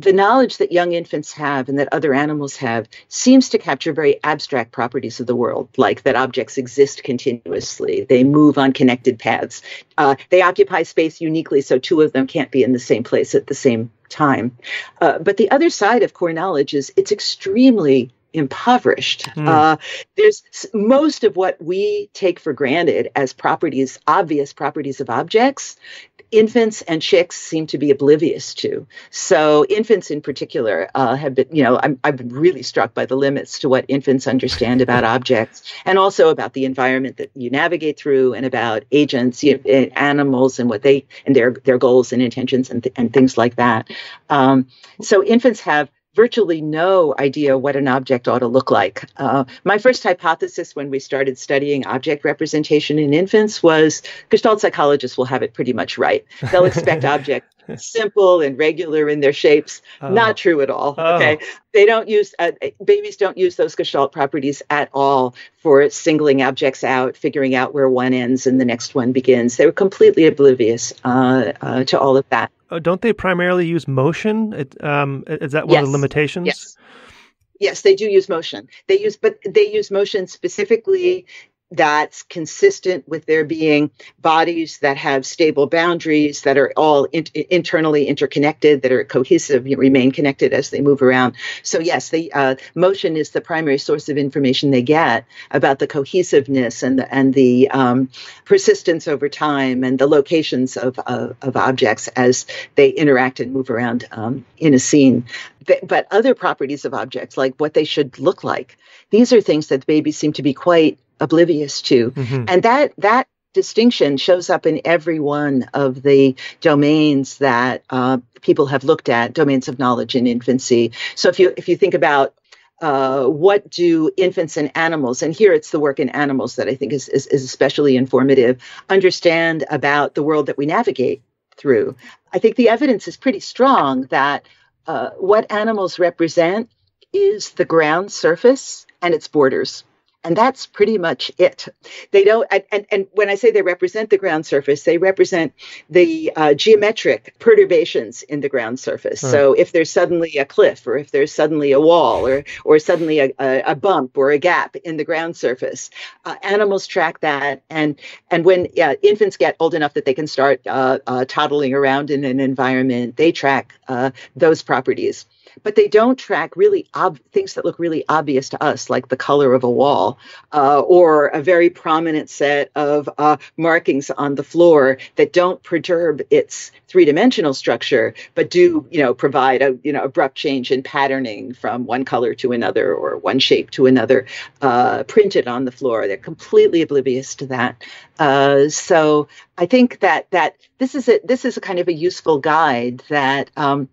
the knowledge that young infants have and that other animals have seems to capture very abstract properties of the world, like that objects exist continuously, they move on connected paths, uh, they occupy space uniquely, so two of them can't be in the same place at the same time. Uh, but the other side of core knowledge is it's extremely impoverished. Mm. Uh, there's most of what we take for granted as properties, obvious properties of objects, infants and chicks seem to be oblivious to. So infants in particular uh, have been, you know, i have been really struck by the limits to what infants understand about objects and also about the environment that you navigate through and about agents, you know, animals and what they, and their, their goals and intentions and, th- and things like that. Um, so infants have virtually no idea what an object ought to look like. Uh, my first hypothesis when we started studying object representation in infants was Gestalt psychologists will have it pretty much right. They'll expect objects simple and regular in their shapes. Oh. Not true at all. Oh. Okay. They don't use, uh, babies don't use those Gestalt properties at all for singling objects out, figuring out where one ends and the next one begins. They were completely oblivious uh, uh to all of that. Oh, don't they primarily use motion? It, um, is that one yes. of the limitations? Yes. Yes, they do use motion. They use, but they use motion specifically that's consistent with there being bodies that have stable boundaries that are all in, internally interconnected that are cohesive remain connected as they move around. So yes the uh, motion is the primary source of information they get about the cohesiveness and the and the um, persistence over time and the locations of, of, of objects as they interact and move around um, in a scene. But other properties of objects like what they should look like these are things that the babies seem to be quite oblivious to. Mm-hmm. And that that distinction shows up in every one of the domains that uh, people have looked at, domains of knowledge in infancy. So if you if you think about uh, what do infants and animals, and here it's the work in animals that I think is, is, is especially informative, understand about the world that we navigate through. I think the evidence is pretty strong that uh, what animals represent is the ground surface and its borders and that's pretty much it. They don't and, and when i say they represent the ground surface they represent the uh, geometric perturbations in the ground surface. So if there's suddenly a cliff or if there's suddenly a wall or or suddenly a, a, a bump or a gap in the ground surface uh, animals track that. And and when yeah, infants get old enough that they can start uh, uh toddling around in an environment they track uh, those properties but they don't track really ob- things that look really obvious to us, like the color of a wall uh, or a very prominent set of uh, markings on the floor that don't perturb its three-dimensional structure, but do you know provide a you know abrupt change in patterning from one color to another or one shape to another, uh, printed on the floor. They're completely oblivious to that. Uh, so I think that that this is a this is a kind of a useful guide that. Um,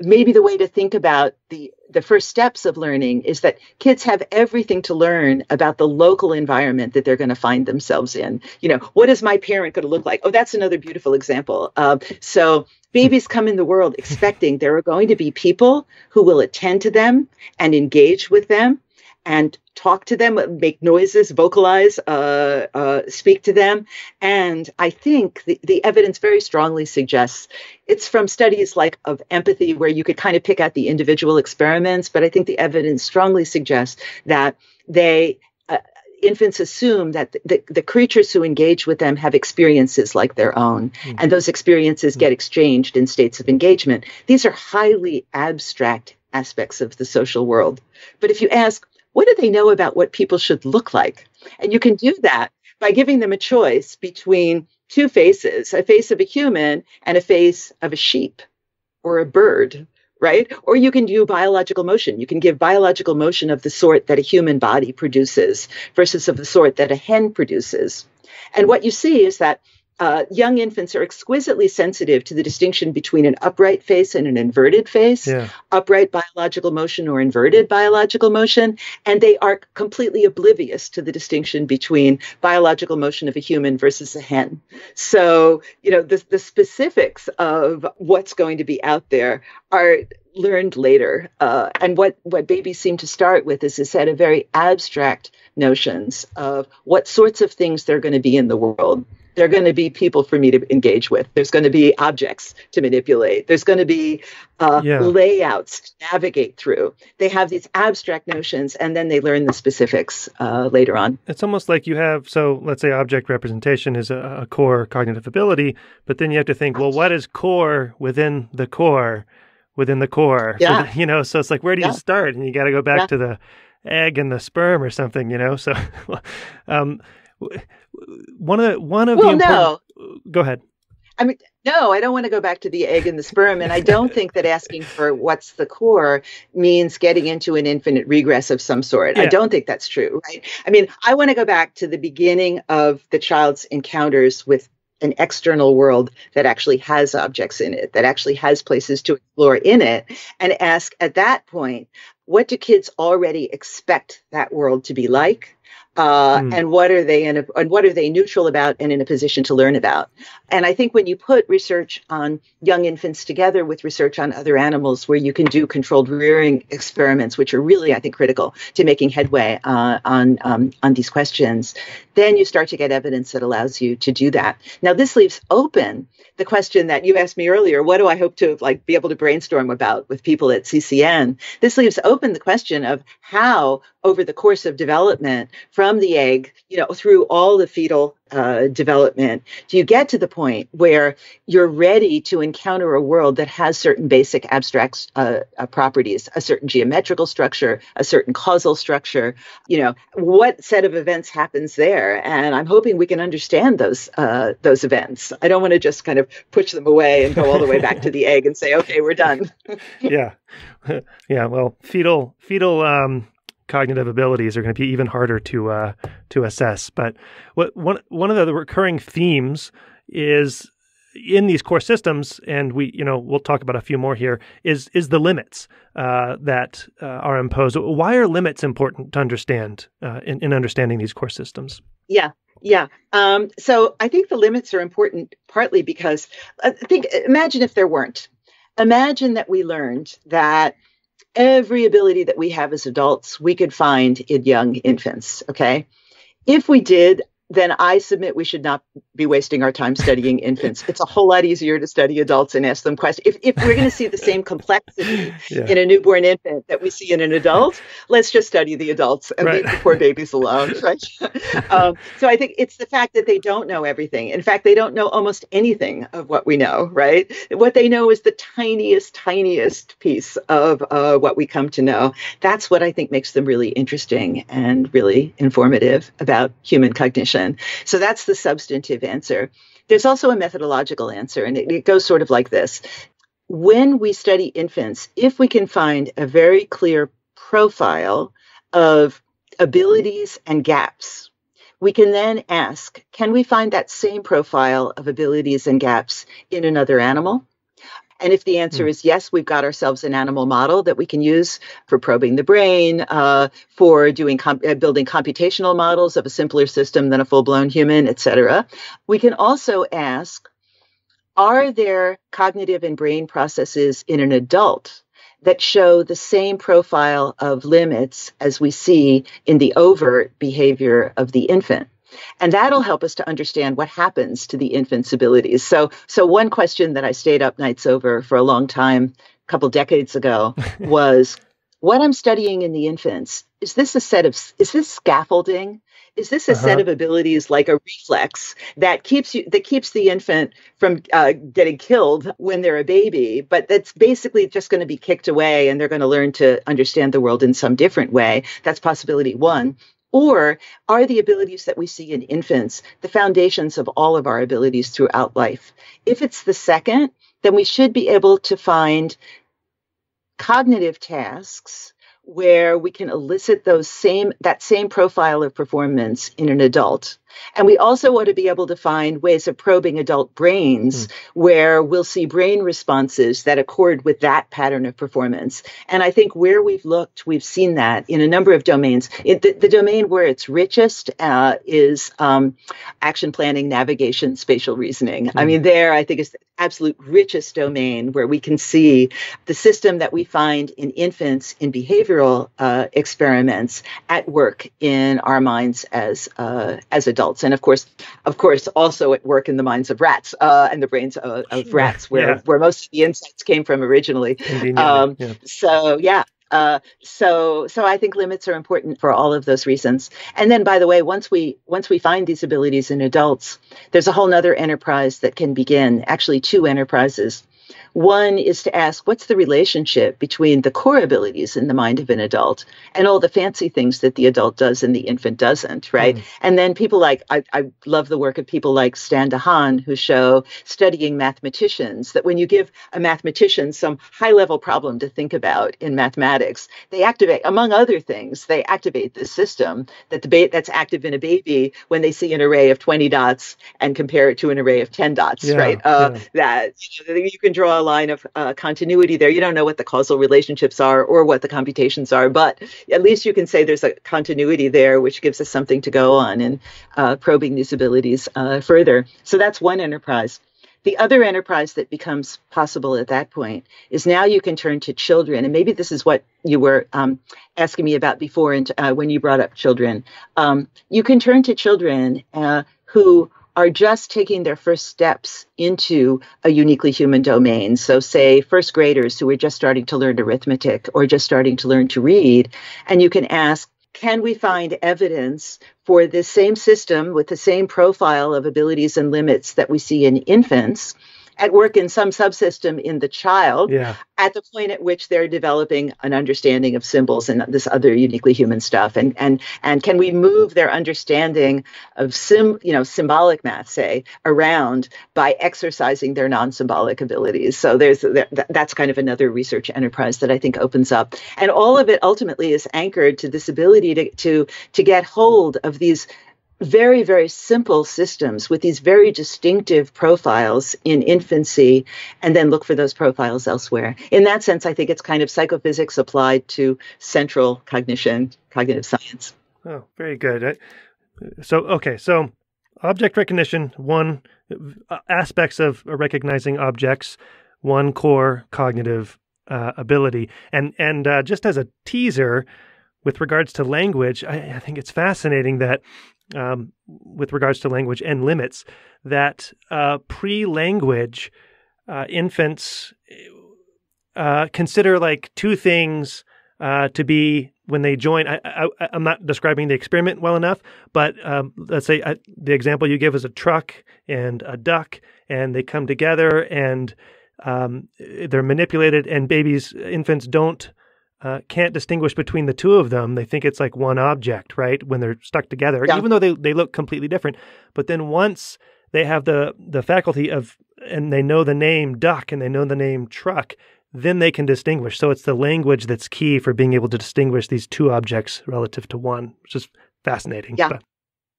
maybe the way to think about the the first steps of learning is that kids have everything to learn about the local environment that they're going to find themselves in. You know what is my parent going to look like? Oh that's another beautiful example so babies come in the world expecting there are going to be people who will attend to them and engage with them and talk to them, make noises, vocalize, uh, uh, speak to them. And I think the, the evidence very strongly suggests it's from studies like of empathy, where you could kind of pick out the individual experiments, but I think the evidence strongly suggests that they uh, infants assume that the, the, creatures who engage with them have experiences like their own, mm-hmm. and those experiences mm-hmm. get exchanged in states of engagement. These are highly abstract aspects of the social world. But if you ask, what do they know about what people should look like? And you can do that by giving them a choice between two faces a face of a human and a face of a sheep or a bird, right? Or you can do biological motion. You can give biological motion of the sort that a human body produces versus of the sort that a hen produces. And what you see is that uh, young infants are exquisitely sensitive to the distinction between an upright face and an inverted face, yeah. upright biological motion or inverted biological motion, and they are completely oblivious to the distinction between biological motion of a human versus a hen. So, you know, the, the specifics of what's going to be out there are learned later. Uh, and what, what babies seem to start with is a set of very abstract notions of what sorts of things they're going to be in the world there are going to be people for me to engage with. There's going to be objects to manipulate. There's going to be uh, yeah. layouts to navigate through. They have these abstract notions, and then they learn the specifics uh, later on. It's almost like you have so let's say object representation is a, a core cognitive ability, but then you have to think, well, what is core within the core? Within the core, yeah. So, you know, so it's like, where do you start? And you got to go back yeah. to the egg and the sperm or something, you know. So, um, one of the, one of well, the important... no. Go ahead. I mean, no, I don't want to go back to the egg and the sperm. And I don't think that asking for what's the core means getting into an infinite regress of some sort. Yeah. I don't think that's true, right? I mean, I want to go back to the beginning of the child's encounters with an external world that actually has objects in it, that actually has places to explore in it, and ask at that point, what do kids already expect that world to be like? Uh, mm. and what are they in a, and what are they neutral about and in a position to learn about? And i think when you put research on young infants together with research on other animals where you can do controlled rearing experiments which are really i think critical to making headway uh, on um, on these questions then you start to get evidence that allows you to do that. Now this leaves open the question that you asked me earlier what do i hope to like be able to brainstorm about with people at ccn this leaves open the question of how over the course of development from from the egg, you know, through all the fetal uh, development, do you get to the point where you're ready to encounter a world that has certain basic abstract uh, uh, properties, a certain geometrical structure, a certain causal structure? You know, what set of events happens there? And I'm hoping we can understand those uh, those events. I don't want to just kind of push them away and go all the way back to the egg and say, okay, we're done. yeah, yeah. Well, fetal fetal um, cognitive abilities are going to be even harder to uh, to assess. But what one one of the recurring themes is in these core systems, and we you know we'll talk about a few more here. Is is the limits uh, that uh, are imposed? Why are limits important to understand uh, in, in understanding these core systems? Yeah, yeah. Um, so I think the limits are important partly because I uh, think imagine if there weren't. Imagine that we learned that every ability that we have as adults, we could find in young infants. Okay. If we did, then I submit we should not be wasting our time studying infants. It's a whole lot easier to study adults and ask them questions. If, if we're going to see the same complexity yeah. in a newborn infant that we see in an adult, let's just study the adults and right. leave the poor babies alone, right? um, so I think it's the fact that they don't know everything. In fact, they don't know almost anything of what we know, right? What they know is the tiniest, tiniest piece of uh, what we come to know. That's what I think makes them really interesting and really informative about human cognition. So that's the substantive answer. There's also a methodological answer, and it, it goes sort of like this. When we study infants, if we can find a very clear profile of abilities and gaps, we can then ask can we find that same profile of abilities and gaps in another animal? And if the answer mm. is yes, we've got ourselves an animal model that we can use for probing the brain, uh, for doing comp- uh, building computational models of a simpler system than a full-blown human, et cetera. We can also ask, are there cognitive and brain processes in an adult that show the same profile of limits as we see in the overt behavior of the infant? And that'll help us to understand what happens to the infant's abilities. So, so one question that I stayed up nights over for a long time, a couple decades ago, was what I'm studying in the infants, is this a set of, is this scaffolding? Is this a uh-huh. set of abilities like a reflex that keeps you that keeps the infant from uh, getting killed when they're a baby, but that's basically just going to be kicked away and they're going to learn to understand the world in some different way? That's possibility one. Or are the abilities that we see in infants the foundations of all of our abilities throughout life? If it's the second, then we should be able to find cognitive tasks where we can elicit those same that same profile of performance in an adult and we also want to be able to find ways of probing adult brains mm. where we'll see brain responses that accord with that pattern of performance. And I think where we've looked, we've seen that in a number of domains. It, the, the, domain where it's richest uh, is um, action planning, navigation, spatial reasoning. Mm. I hmm. mean, there I think is the absolute richest domain where we can see the system that we find in infants in behavioral uh, experiments at work in our minds as uh, as adults adults, and of course, of course, also at work in the minds of rats uh, and the brains of, of rats, where yeah. where most of the insights came from originally. Um, yeah. So yeah. Uh, so so I think limits are important for all of those reasons. And then by the way, once we once we find these abilities in adults, there's a whole other enterprise that can begin, actually two enterprises. One is to ask what's the relationship between the core abilities in the mind of an adult and all the fancy things that the adult does and the infant doesn't, right? Mm. And then people like, I, I love the work of people like Stan Dehaene who show studying mathematicians that when you give a mathematician some high level problem to think about in mathematics, they activate, among other things, they activate the system that the ba- that's active in a baby when they see an array of 20 dots and compare it to an array of 10 dots, yeah, right? Uh, yeah. That you, know, you can draw line of uh, continuity there. You don't know what the causal relationships are or what the computations are, but at least you can say there's a continuity there, which gives us something to go on in uh, probing these abilities uh, further. So that's one enterprise. The other enterprise that becomes possible at that point is now you can turn to children, and maybe this is what you were um, asking me about before, and uh, when you brought up children, um, you can turn to children uh, who are just taking their first steps into a uniquely human domain. So, say first graders who are just starting to learn arithmetic or just starting to learn to read, and you can ask, can we find evidence for this same system with the same profile of abilities and limits that we see in infants at work in some subsystem in the child Yeah. at the point at which they're developing an understanding of symbols and this other uniquely human stuff. And and and can we move their understanding of sim you know symbolic math say around by exercising their non-symbolic abilities? So there's that, that's kind of another research enterprise that i think opens up. And all of it ultimately is anchored to this ability to to to get hold of these very, very simple systems with these very distinctive profiles in infancy, and then look for those profiles elsewhere. In that sense, I think it's kind of psychophysics applied to central cognition, cognitive science. Oh, very good. So, okay, so object recognition, one uh, aspects of recognizing objects, one core cognitive uh, ability, and and uh, just as a teaser, with regards to language, I, I think it's fascinating that um, with regards to language and limits that uh, pre-language uh, infants uh, consider like two things uh, to be when they join. I, am not describing the experiment well enough, but um, let's say uh, the example you give is a truck and a duck, and they come together and um, they're manipulated, and babies, infants don't uh, can't distinguish between the two of them. They think it's like one object, right? When they're stuck together, yeah. even though they, they look completely different. But then once they have the, the faculty of, and they know the name duck and they know the name truck, then they can distinguish. So it's the language that's key for being able to distinguish these two objects relative to one, which is fascinating. Yeah. But,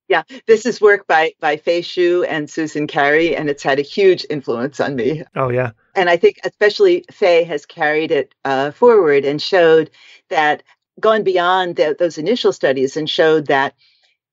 yeah, this is work by by Fei Xu and Susan Carey, and it's had a huge influence on me. Oh yeah, and I think especially Fei has carried it uh, forward and showed that gone beyond the, those initial studies and showed that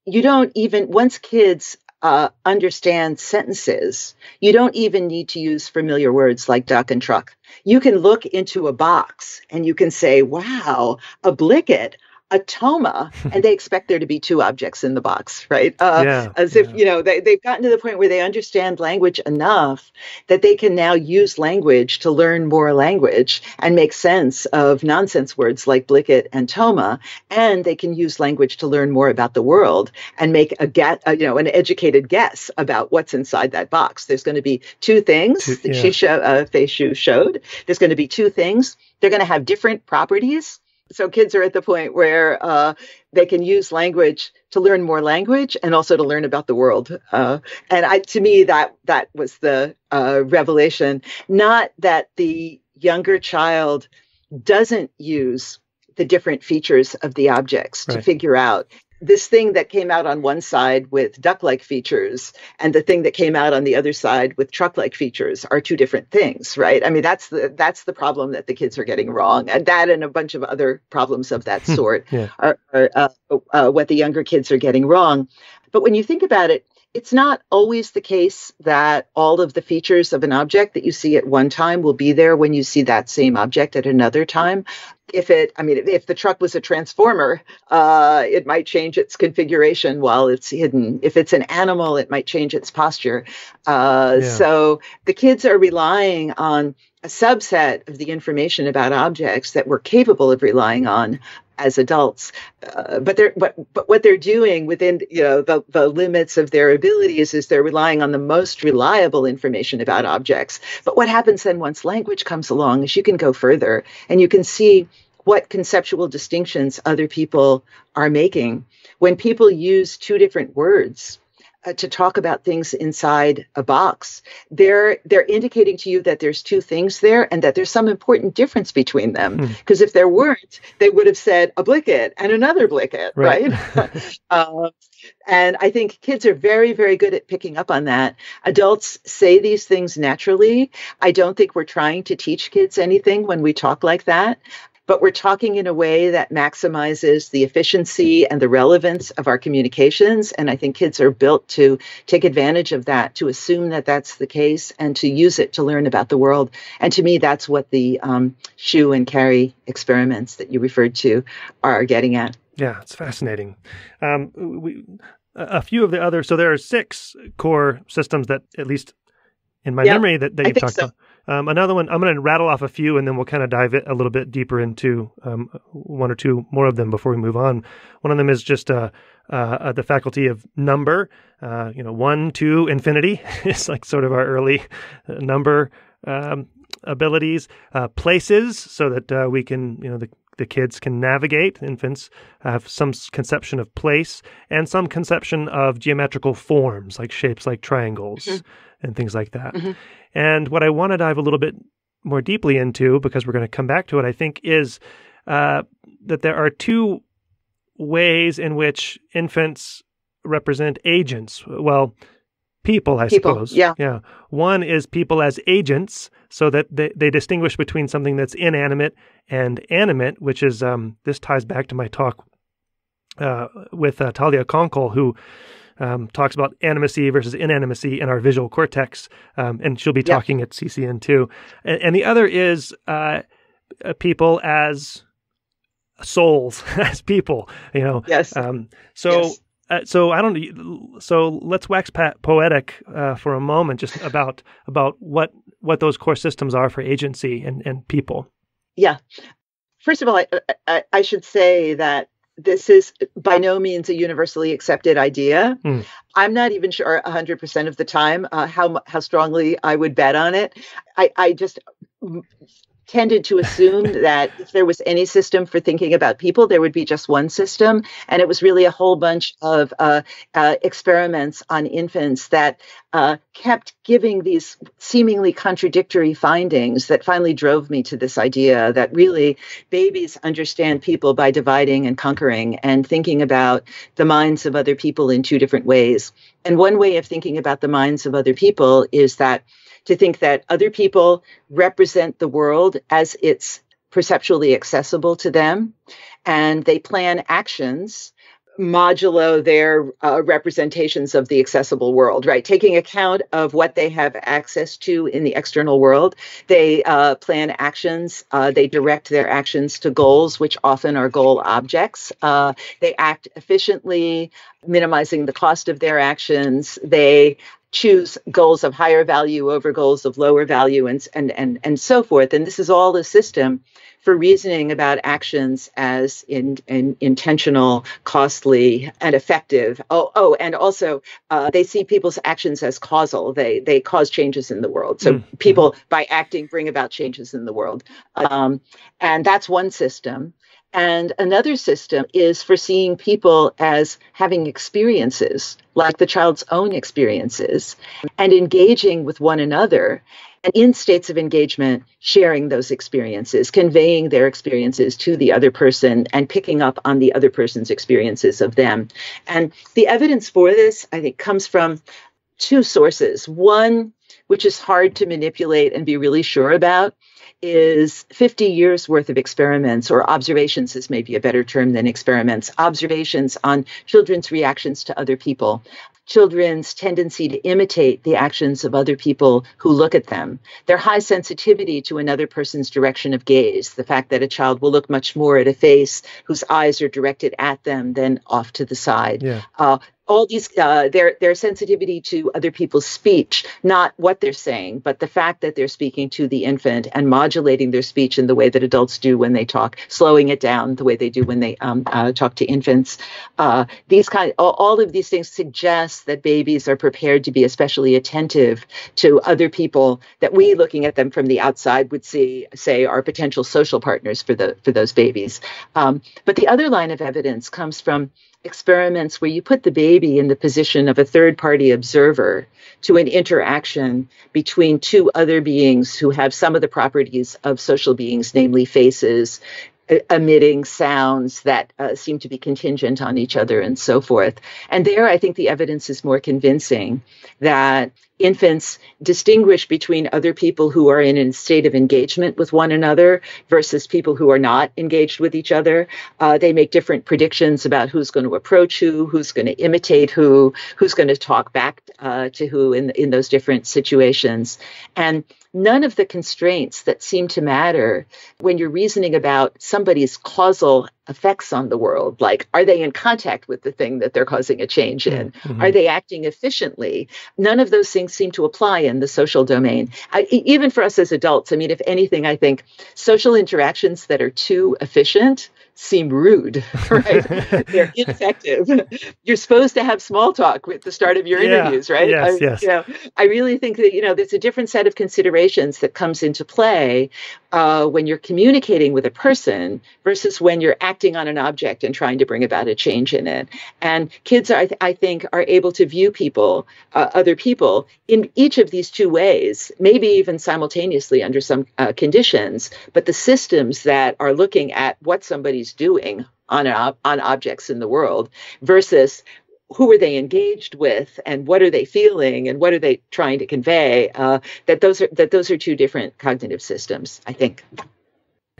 you don't even once kids uh, understand sentences, you don't even need to use familiar words like duck and truck. You can look into a box and you can say, "Wow, a blicket." A toma and they expect there to be two objects in the box right? Uh, yeah, as if you know they, they've gotten to the point where they understand language enough that they can now use language to learn more language and make sense of nonsense words like blicket and toma and they can use language to learn more about the world and make a get uh, you know an educated guess about what's inside that box. There's going to be two things two, yeah. she show, uh, Fei Xu showed. There's going to be two things. They're going to have different properties so kids are at the point where uh, they can use language to learn more language and also to learn about the world. Uh, and I, to me, that that was the uh, revelation. Not that the younger child doesn't use the different features of the objects right. to figure out this thing that came out on one side with duck like features and the thing that came out on the other side with truck like features are two different things right? I mean that's the that's the problem that the kids are getting wrong. And that and a bunch of other problems of that sort yeah. are, are uh, uh, what the younger kids are getting wrong. But when you think about it it's not always the case that all of the features of an object that you see at one time will be there when you see that same object at another time if it i mean if the truck was a transformer uh, it might change its configuration while it's hidden if it's an animal it might change its posture uh, yeah. so the kids are relying on a subset of the information about objects that we're capable of relying on as adults. Uh, but they're but but what they're doing within you know the the limits of their abilities is they're relying on the most reliable information about objects. But what happens then once language comes along is you can go further and you can see what conceptual distinctions other people are making when people use two different words uh, to talk about things inside a box. They're they're indicating to you that there's two things there and that there's some important difference between them. Because hmm. if there weren't they would have said a blicket and another blicket right, right? uh, and i think kids are very very good at picking up on that. Adults say these things naturally. I don't think we're trying to teach kids anything when we talk like that but we're talking in a way that maximizes the efficiency and the relevance of our communications. And I think kids are built to take advantage of that, to assume that that's the case, and to use it to learn about the world. And to me, that's what the um, Xu and Carey experiments that you referred to are getting at. Yeah, it's fascinating. Um, we, a few of the other, so there are six core systems that, at least in my memory, that, that you've talked so. about. Um, another one, I'm going to rattle off a few and then we'll kind of dive it a little bit deeper into um, one or two more of them before we move on. One of them is just uh, uh, the faculty of number. Uh, you know, one, two, infinity it's like sort of our early uh, number um, abilities. Uh, places, so that uh, we can, you know, the the kids can navigate. Infants have some conception of place and some conception of geometrical forms, like shapes like triangles mm-hmm. And things like that. Mm-hmm. And what I want to dive a little bit more deeply into, because we're going to come back to it, I think, is uh, that there are two ways in which infants represent agents. Well, people, I people, suppose. Yeah. Yeah. One is people as agents, so that they, they distinguish between something that's inanimate and animate, which is um, this ties back to my talk uh, with uh, Talia Konkle, who um, talks about animacy versus inanimacy in our visual cortex, um, and she'll be talking yeah. at CCN too. And, and the other is uh, uh people as souls, as people. You know. Yes. Um, so. Yes uh, so I don't. So let's wax poetic uh, for a moment, just about about what what those core systems are for agency and and people. Yeah. First of all, I, I, I should say that this is by no means a universally accepted idea. Mm. I'm not even sure 100% of the time uh, how how strongly I would bet on it. I, I just tended to assume that if there was any system for thinking about people, there would be just one system. And it was really a whole bunch of uh, uh, experiments on infants that uh, kept giving these seemingly contradictory findings that finally drove me to this idea that really babies understand people by dividing and conquering and thinking about the minds of other people in two different ways. And one way of thinking about the minds of other people is that to think that other people represent the world as it's perceptually accessible to them, and they plan actions modulo their uh, representations of the accessible world, right? Taking account of what they have access to in the external world, they uh, plan actions, uh, they direct their actions to goals, which often are goal objects. Uh, they act efficiently, minimizing the cost of their actions. They choose goals of higher value over goals of lower value and, and, and, and so forth. And this is all a system for reasoning about actions as in, in intentional, costly, and effective. Oh, oh, and also uh, they see people's actions as causal. They they cause changes in the world. So mm-hmm. people by acting bring about changes in the world, um, and that's one system. And another system is for seeing people as having experiences, like the child's own experiences, and engaging with one another. And in states of engagement, sharing those experiences, conveying their experiences to the other person, and picking up on the other person's experiences of them. And the evidence for this, I think, comes from two sources. One, which is hard to manipulate and be really sure about, is 50 years worth of experiments, or observations is maybe a better term than experiments, observations on children's reactions to other people, children's tendency to imitate the actions of other people who look at them, their high sensitivity to another person's direction of gaze, the fact that a child will look much more at a face whose eyes are directed at them than off to the side. Yeah. Uh, all these uh, their their sensitivity to other people's speech, not what they're saying, but the fact that they're speaking to the infant and modulating their speech in the way that adults do when they talk, slowing it down the way they do when they um, uh, talk to infants. Uh, these kind, all, all of these things suggest that babies are prepared to be especially attentive to other people that we, looking at them from the outside, would see say are potential social partners for the for those babies. Um, but the other line of evidence comes from experiments where you put the baby in the position of a third party observer to an interaction between two other beings who have some of the properties of social beings, namely faces, emitting sounds that uh, seem to be contingent on each other and so forth. And there, I think the evidence is more convincing that infants distinguish between other people who are in a state of engagement with one another versus people who are not engaged with each other. Uh, they make different predictions about who's going to approach who, who's going to imitate who, who's going to talk back uh, to who in, in those different situations. And none of the constraints that seem to matter when you're reasoning about somebody's causal effects on the world like are they in contact with the thing that they're causing a change in mm-hmm. are they acting efficiently none of those things seem to apply in the social domain I, even for us as adults i mean if anything i think social interactions that are too efficient seem rude, right? They're ineffective. You're supposed to have small talk at the start of your yeah, interviews, right? Yes, I, yes. You know, I really think that you know there's a different set of considerations that comes into play uh, when you're communicating with a person versus when you're acting on an object and trying to bring about a change in it. And kids, are, I, th- I think, are able to view people, uh, other people, in each of these two ways, maybe even simultaneously under some uh, conditions. But the systems that are looking at what somebody's doing on on objects in the world versus who are they engaged with and what are they feeling and what are they trying to convey uh, that those are that those are two different cognitive systems i think.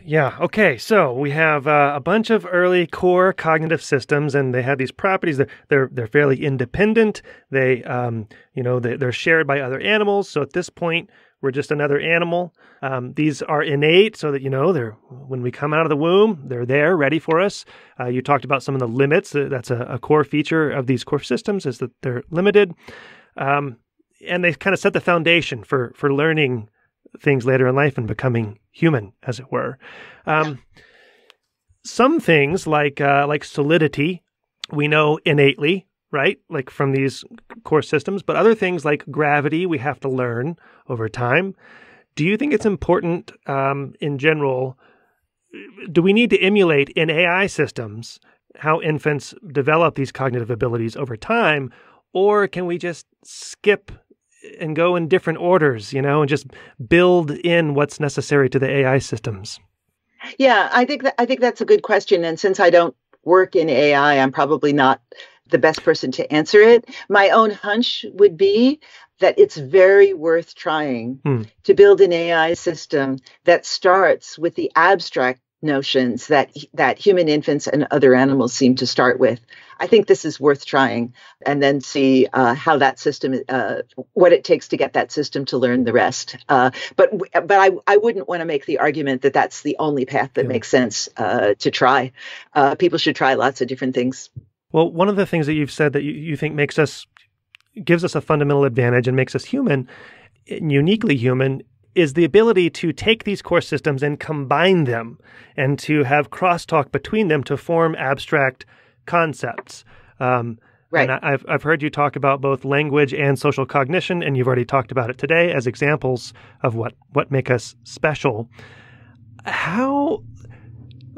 Yeah okay so we have uh, a bunch of early core cognitive systems and they have these properties. That they're they're fairly independent. They um, you know they, they're shared by other animals. So at this point we're just another animal. Um, these are innate, so that you know they're when we come out of the womb, they're there, ready for us. Uh, you talked about some of the limits. That's a, a, core feature of these core systems is that they're limited, um, and they kind of set the foundation for for learning things later in life and becoming human, as it were. Um, some things like uh, like solidity, we know innately right? Like from these core systems, but other things like gravity, we have to learn over time. Do you think it's important um, in general? Do we need to emulate in AI systems how infants develop these cognitive abilities over time? Or can we just skip and go in different orders, you know, and just build in what's necessary to the AI systems? Yeah, I think that, I think that's a good question. And since I don't work in AI, I'm probably not the best person to answer it. My own hunch would be that it's very worth trying hmm. to build an AI system that starts with the abstract notions that that human infants and other animals seem to start with. I think this is worth trying, and then see uh, how that system, uh, what it takes to get that system to learn the rest. Uh, but but I I wouldn't want to make the argument that that's the only path that yeah. makes sense uh, to try. Uh, people should try lots of different things. Well, one of the things that you've said that you, you think makes us, gives us a fundamental advantage and makes us human, uniquely human, is the ability to take these core systems and combine them and to have crosstalk between them to form abstract concepts. Um, right. And I've, I've heard you talk about both language and social cognition, and you've already talked about it today as examples of what, what make us special. How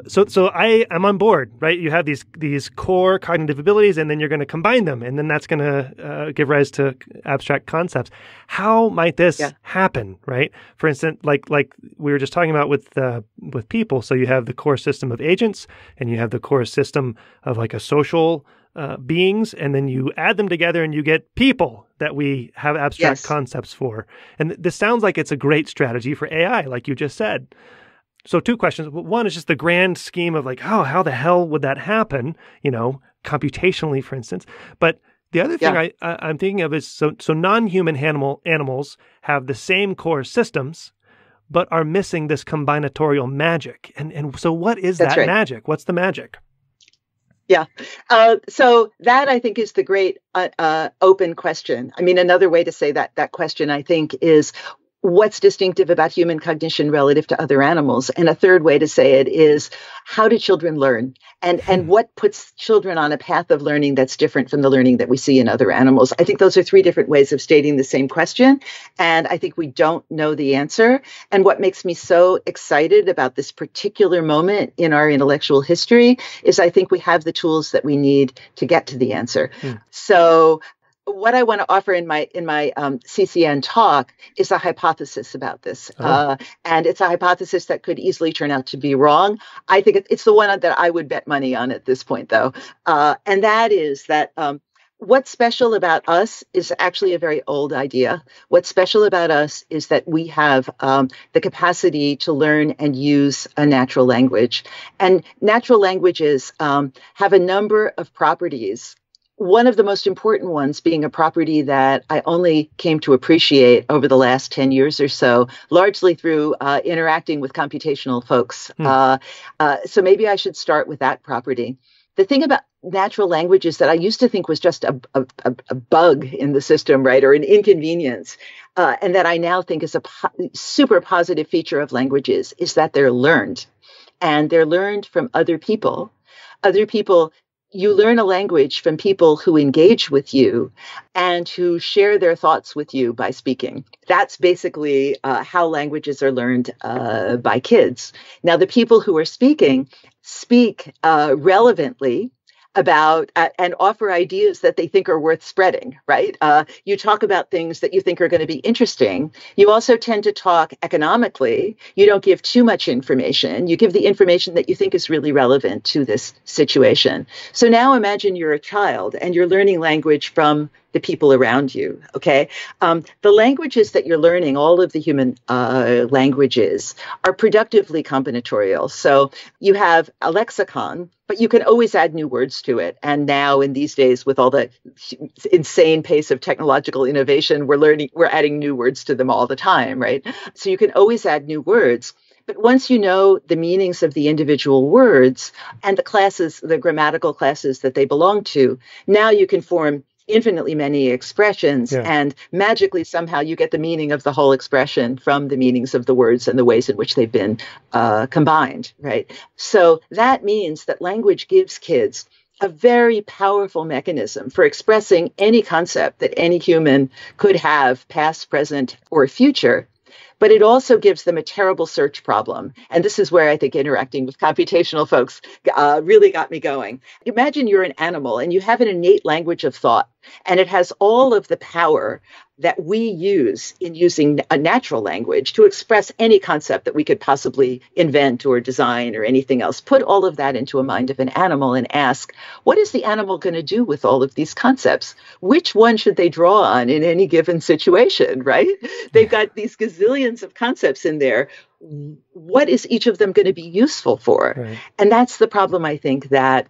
so so I am on board, right? You have these these core cognitive abilities, and then you're going to combine them, and then that's going to uh, give rise to abstract concepts. How might this yeah. happen, right? For instance, like like we were just talking about with uh, with people. So you have the core system of agents, and you have the core system of like a social uh, beings, and then you add them together, and you get people that we have abstract yes. concepts for. And th- this sounds like it's a great strategy for AI, like you just said. So two questions. One is just the grand scheme of like, oh, how the hell would that happen? You know, computationally, for instance. But the other thing yeah. I, I, am thinking of is so so non-human animal animals have the same core systems, but are missing this combinatorial magic. And and so what is That's that right. magic? What's the magic? Yeah. Uh, so that I think is the great uh, uh, open question. I mean, another way to say that that question I think is what's distinctive about human cognition relative to other animals? And a third way to say it is how do children learn? And and hmm. what puts children on a path of learning that's different from the learning that we see in other animals? I think those are three different ways of stating the same question and i think we don't know the answer. And what makes me so excited about this particular moment in our intellectual history is i think we have the tools that we need to get to the answer. Mm. so what I want to offer in my in my um, CCN talk is a hypothesis about this, oh. uh, and it's a hypothesis that could easily turn out to be wrong. I think it's the one that I would bet money on at this point, though, uh, and that is that um, what's special about us is actually a very old idea. What's special about us is that we have um, the capacity to learn and use a natural language, and natural languages um, have a number of properties one of the most important ones being a property that I only came to appreciate over the last 10 years or so, largely through uh, interacting with computational folks. Hmm. Uh, uh, so maybe I should start with that property. The thing about natural languages that I used to think was just a, a, a bug in the system, right, or an inconvenience, uh, and that I now think is a po- super positive feature of languages is that they're learned. And they're learned from other people other people you learn a language from people who engage with you and who share their thoughts with you by speaking. That's basically uh, how languages are learned uh, by kids. Now, the people who are speaking speak uh, relevantly about uh, and offer ideas that they think are worth spreading, right? Uh, you talk about things that you think are going to be interesting. You also tend to talk economically. You don't give too much information. You give the information that you think is really relevant to this situation. So now imagine you're a child and you're learning language from the people around you. Okay. Um, the languages that you're learning, all of the human uh, languages, are productively combinatorial. So you have a lexicon, but you can always add new words to it. And now, in these days, with all the insane pace of technological innovation, we're learning, we're adding new words to them all the time, right? So you can always add new words. But once you know the meanings of the individual words and the classes, the grammatical classes that they belong to, now you can form infinitely many expressions yeah. and magically somehow you get the meaning of the whole expression from the meanings of the words and the ways in which they've been uh, combined right so that means that language gives kids a very powerful mechanism for expressing any concept that any human could have past present or future but it also gives them a terrible search problem. And this is where I think interacting with computational folks uh, really got me going. Imagine you're an animal and you have an innate language of thought, and it has all of the power that we use in using a natural language to express any concept that we could possibly invent or design or anything else. Put all of that into a mind of an animal and ask, what is the animal going to do with all of these concepts? Which one should they draw on in any given situation, right? They've got these gazillions of concepts in there. What is each of them going to be useful for? Right. And that's the problem I think that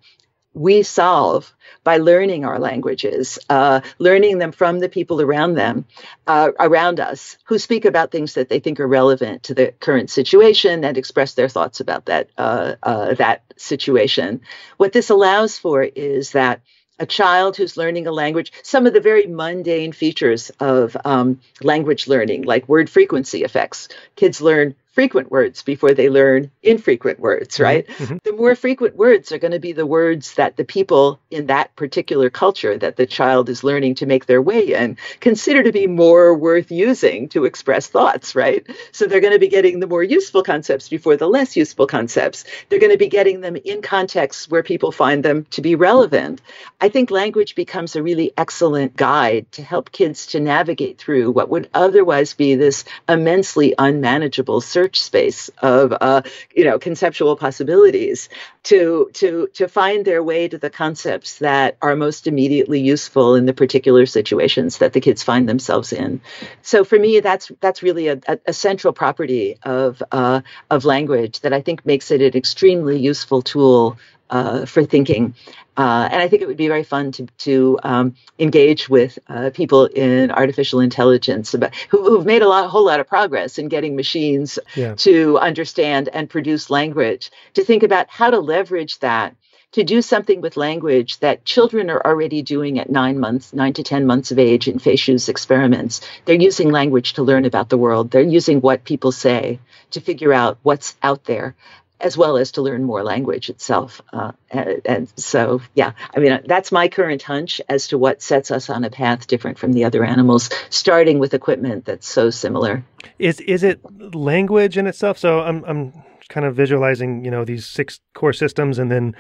we solve by learning our languages, uh, learning them from the people around them, uh, around us, who speak about things that they think are relevant to the current situation and express their thoughts about that uh, uh that situation. What this allows for is that a child who's learning a language, some of the very mundane features of um, language learning, like word frequency effects. Kids learn frequent words before they learn infrequent words, mm-hmm. right? Mm-hmm. The more frequent words are going to be the words that the people in that particular culture that the child is learning to make their way in consider to be more worth using to express thoughts, right? So they're going to be getting the more useful concepts before the less useful concepts. They're going to be getting them in contexts where people find them to be relevant. I think language becomes a really excellent guide to help kids to navigate through what would otherwise be this immensely unmanageable search search space of uh, you know conceptual possibilities to to to find their way to the concepts that are most immediately useful in the particular situations that the kids find themselves in. So for me, that's that's really a, a, central property of uh, of language that I think makes it an extremely useful tool uh, for thinking. Uh, and I think it would be very fun to, to um, engage with uh, people in artificial intelligence about, who, have made a lot, whole lot of progress in getting machines yeah. to understand and produce language, to think about how to leverage that to do something with language that children are already doing at nine months, nine to 10 months of age in Fei Xu's experiments. They're using language to learn about the world. They're using what people say to figure out what's out there as well as to learn more language itself. Uh, and, and, so, yeah, I mean, that's my current hunch as to what sets us on a path different from the other animals, starting with equipment that's so similar. Is is it language in itself? So I'm I'm kind of visualizing, you know, these six core systems, and then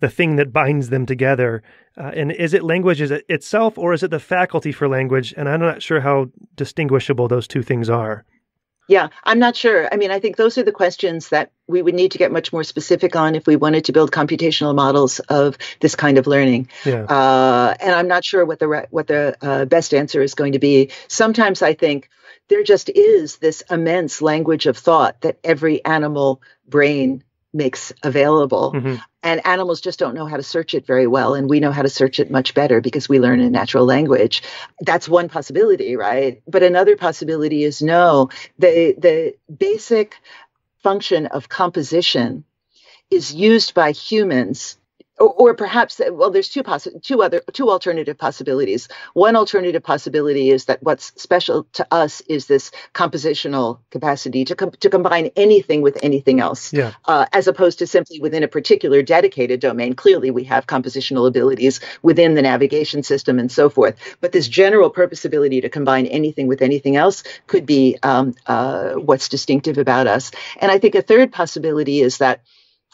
the thing that binds them together. Uh, and is it language is it itself, or is it the faculty for language? And I'm not sure how distinguishable those two things are. Yeah, I'm not sure. I mean, I think those are the questions that we would need to get much more specific on if we wanted to build computational models of this kind of learning. Yeah. Uh, and I'm not sure what the re- what the uh, best answer is going to be. Sometimes I think there just is this immense language of thought that every animal brain makes available. Mm-hmm. And animals just don't know how to search it very well. And we know how to search it much better because we learn in natural language. That's one possibility, right? But another possibility is no, the, the basic function of composition is used by humans or, or perhaps well there's two possi- two other two alternative possibilities. One alternative possibility is that what's special to us is this compositional capacity to com- to combine anything with anything else yeah. uh, as opposed to simply within a particular dedicated domain. Clearly we have compositional abilities within the navigation system and so forth. But this general purpose ability to combine anything with anything else could be um, uh, what's distinctive about us. And i think a third possibility is that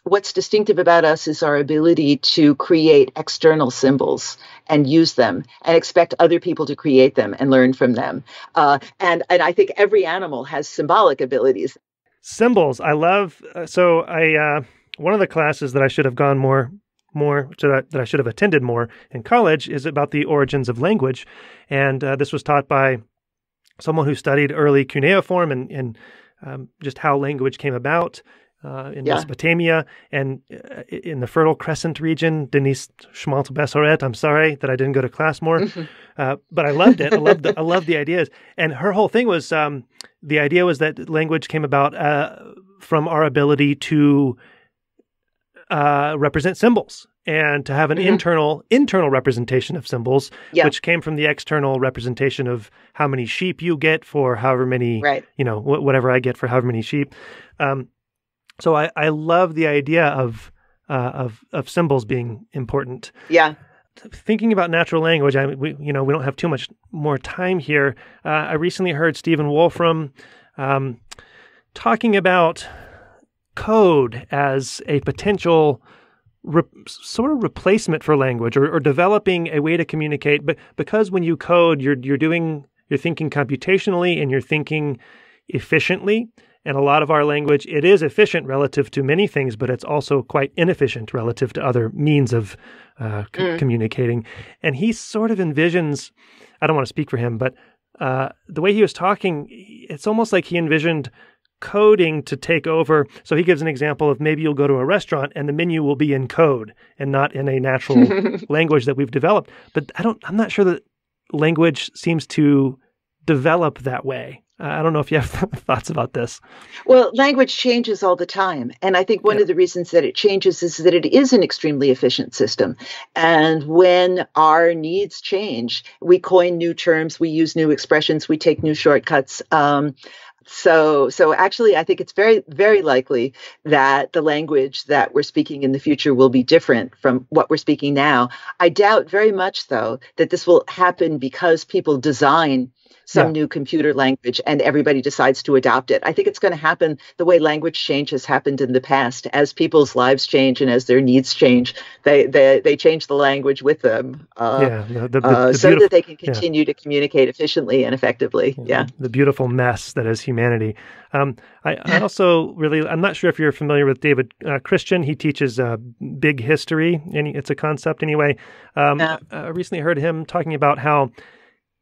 what's distinctive about us is our ability to create external symbols and use them and expect other people to create them and learn from them. Uh, and, and I think every animal has symbolic abilities. Symbols. I love, uh, so I, uh, one of the classes that I should have gone more more that I should have attended more in college is about the origins of language. And uh, this was taught by someone who studied early cuneiform and, and um, just how language came about uh, in yeah. Mesopotamia and uh, in the Fertile Crescent region. Denise Schmandt-Besserat. I'm sorry that I didn't go to class more, mm-hmm. uh, but I loved it. I loved the, I loved the ideas. And her whole thing was um, the idea was that language came about uh, from our ability to uh, represent symbols and to have an mm-hmm. internal internal representation of symbols, yeah. which came from the external representation of how many sheep you get for however many, right. you know, wh- whatever I get for however many sheep. Um, so I, I love the idea of uh, of of symbols being important. Yeah. Thinking about natural language, I we you know we don't have too much more time here. Uh, I recently heard Stephen Wolfram um, talking about code as a potential re- sort of replacement for language, or, or developing a way to communicate. But because when you code, you're you're doing you're thinking computationally and you're thinking efficiently and a lot of our language, it is efficient relative to many things, but it's also quite inefficient relative to other means of uh, c- mm. communicating. And he sort of envisions, I don't want to speak for him, but uh, the way he was talking, it's almost like he envisioned coding to take over. So he gives an example of maybe you'll go to a restaurant and the menu will be in code and not in a natural language that we've developed. But I don't, I'm not sure that language seems to develop that way. I don't know if you have thoughts about this. Well, language changes all the time. And I think one yeah. of the reasons that it changes is that it is an extremely efficient system. And when our needs change, we coin new terms, we use new expressions, we take new shortcuts. Um, so, so actually, I think it's very, very likely that the language that we're speaking in the future will be different from what we're speaking now. I doubt very much, though, that this will happen because people design some yeah. new computer language and everybody decides to adopt it. I think it's going to happen the way language change has happened in the past. As people's lives change and as their needs change, they they, they change the language with them. Uh, yeah, the, the, the, uh, so that they can continue yeah. to communicate efficiently and effectively. Yeah, the beautiful mess that is humanity. Um, I, I, also really, I'm not sure if you're familiar with David uh, Christian. He teaches uh, big history, and it's a concept anyway. Um. I recently heard him talking about how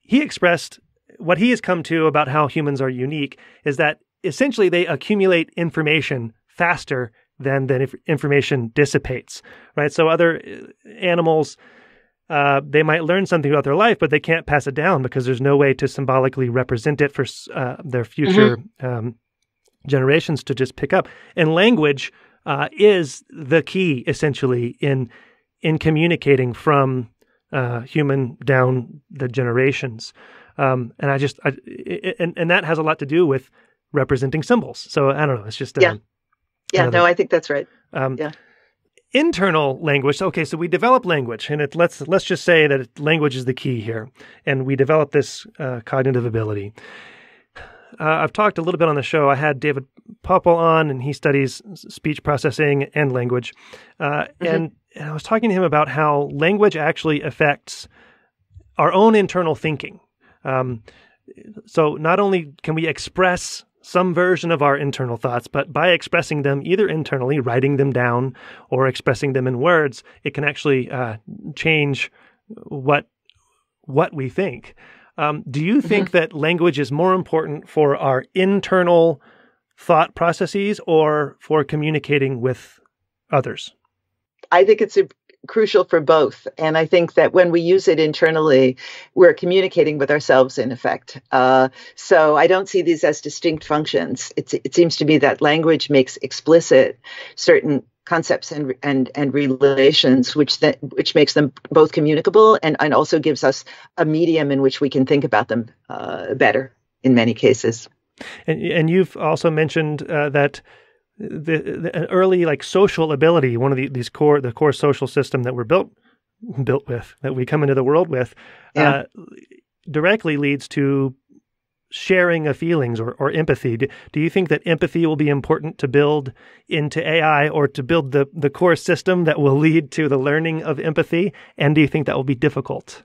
he expressed what he has come to about how humans are unique is that essentially they accumulate information faster than than if information dissipates, right? So other uh, animals, uh, they might learn something about their life, but they can't pass it down because there's no way to symbolically represent it for uh, their future mm-hmm. um, generations to just pick up. And language uh, is the key, essentially, in in communicating from uh, human down the generations. Um, and I just, I, it, and, and that has a lot to do with representing symbols. So I don't know. It's just, yeah. Um, yeah, no, I think that's right. Um, yeah. Internal language. Okay, so we develop language, and it, let's let's just say that language is the key here, and we develop this uh, cognitive ability. Uh, I've talked a little bit on the show. I had David Poeppel on, and he studies speech processing and language. Uh, mm-hmm. and, and I was talking to him about how language actually affects our own internal thinking. Um, so not only can we express some version of our internal thoughts, but by expressing them either internally, writing them down, or expressing them in words, it can actually uh, change what what we think. Um, do you think mm-hmm. that language is more important for our internal thought processes or for communicating with others? I think it's crucial for both. And I think that when we use it internally, we're communicating with ourselves in effect. Uh, so I don't see these as distinct functions. It's, it seems to me that language makes explicit certain concepts and and and relations which that which makes them both communicable and and also gives us a medium in which we can think about them uh, better in many cases and and you've also mentioned uh, that the, the, an early like social ability, one of the, these core the core social system that we're built built with, that we come into the world with, yeah. uh, directly leads to sharing of feelings or, or empathy. Do, do, you think that empathy will be important to build into AI or to build the, the core system that will lead to the learning of empathy? And do you think that will be difficult?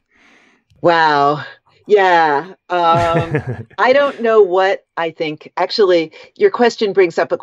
Wow. Yeah. Um, I don't know what I think. Actually, your question brings up a,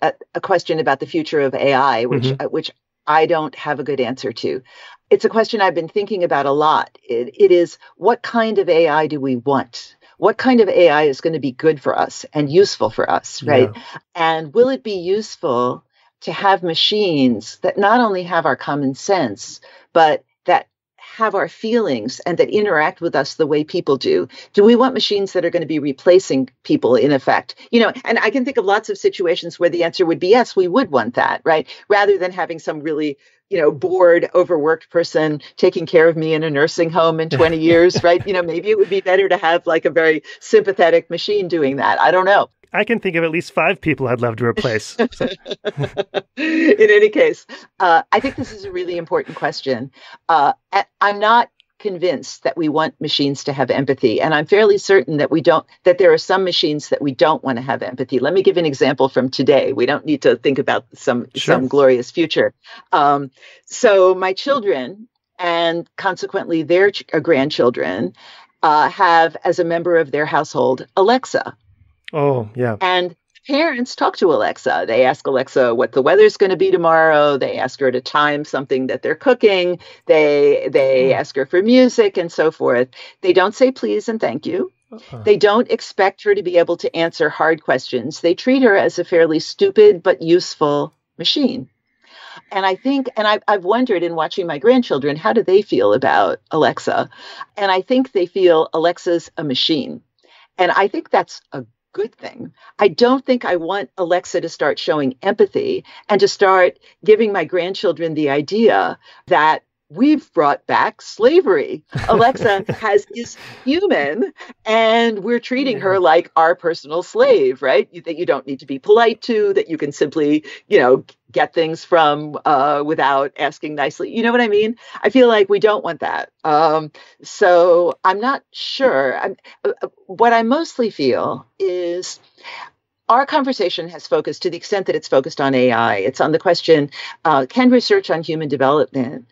a, a question about the future of AI, which, mm-hmm. uh, which I don't have a good answer to. It's a question I've been thinking about a lot. It, it is what kind of AI do we want? What kind of AI is going to be good for us and useful for us, right? Yeah. And will it be useful to have machines that not only have our common sense, but that have our feelings and that interact with us the way people do? Do we want machines that are going to be replacing people in effect? You know, and I can think of lots of situations where the answer would be yes, we would want that, right? Rather than having some really you know, bored, overworked person taking care of me in a nursing home in 20 years, right? You know, maybe it would be better to have like a very sympathetic machine doing that. I don't know. I can think of at least five people I'd love to replace. In any case, uh, I think this is a really important question. Uh, I'm not convinced that we want machines to have empathy and i'm fairly certain that we don't that there are some machines that we don't want to have empathy let me give an example from today we don't need to think about some sure. some glorious future um, so my children and consequently their ch- grandchildren uh, have as a member of their household alexa Oh, yeah. And parents talk to Alexa. They ask Alexa what the weather's going to be tomorrow. They ask her to time something that they're cooking. They they mm. ask her for music and so forth. They don't say please and thank you. Uh-huh. They don't expect her to be able to answer hard questions. They treat her as a fairly stupid but useful machine. And I think, and I've, I've wondered in watching my grandchildren, how do they feel about Alexa? And I think they feel Alexa's a machine. And I think that's a good thing. I don't think I want Alexa to start showing empathy and to start giving my grandchildren the idea that we've brought back slavery. Alexa has is human and we're treating yeah. her like our personal slave, right? You, that you don't need to be polite to, that you can simply, you know, get things from uh, without asking nicely. You know what I mean? I feel like we don't want that. Um, so I'm not sure. I'm, uh, uh what I mostly feel is our conversation has focused to the extent that it's focused on AI. It's on the question uh, can research on human development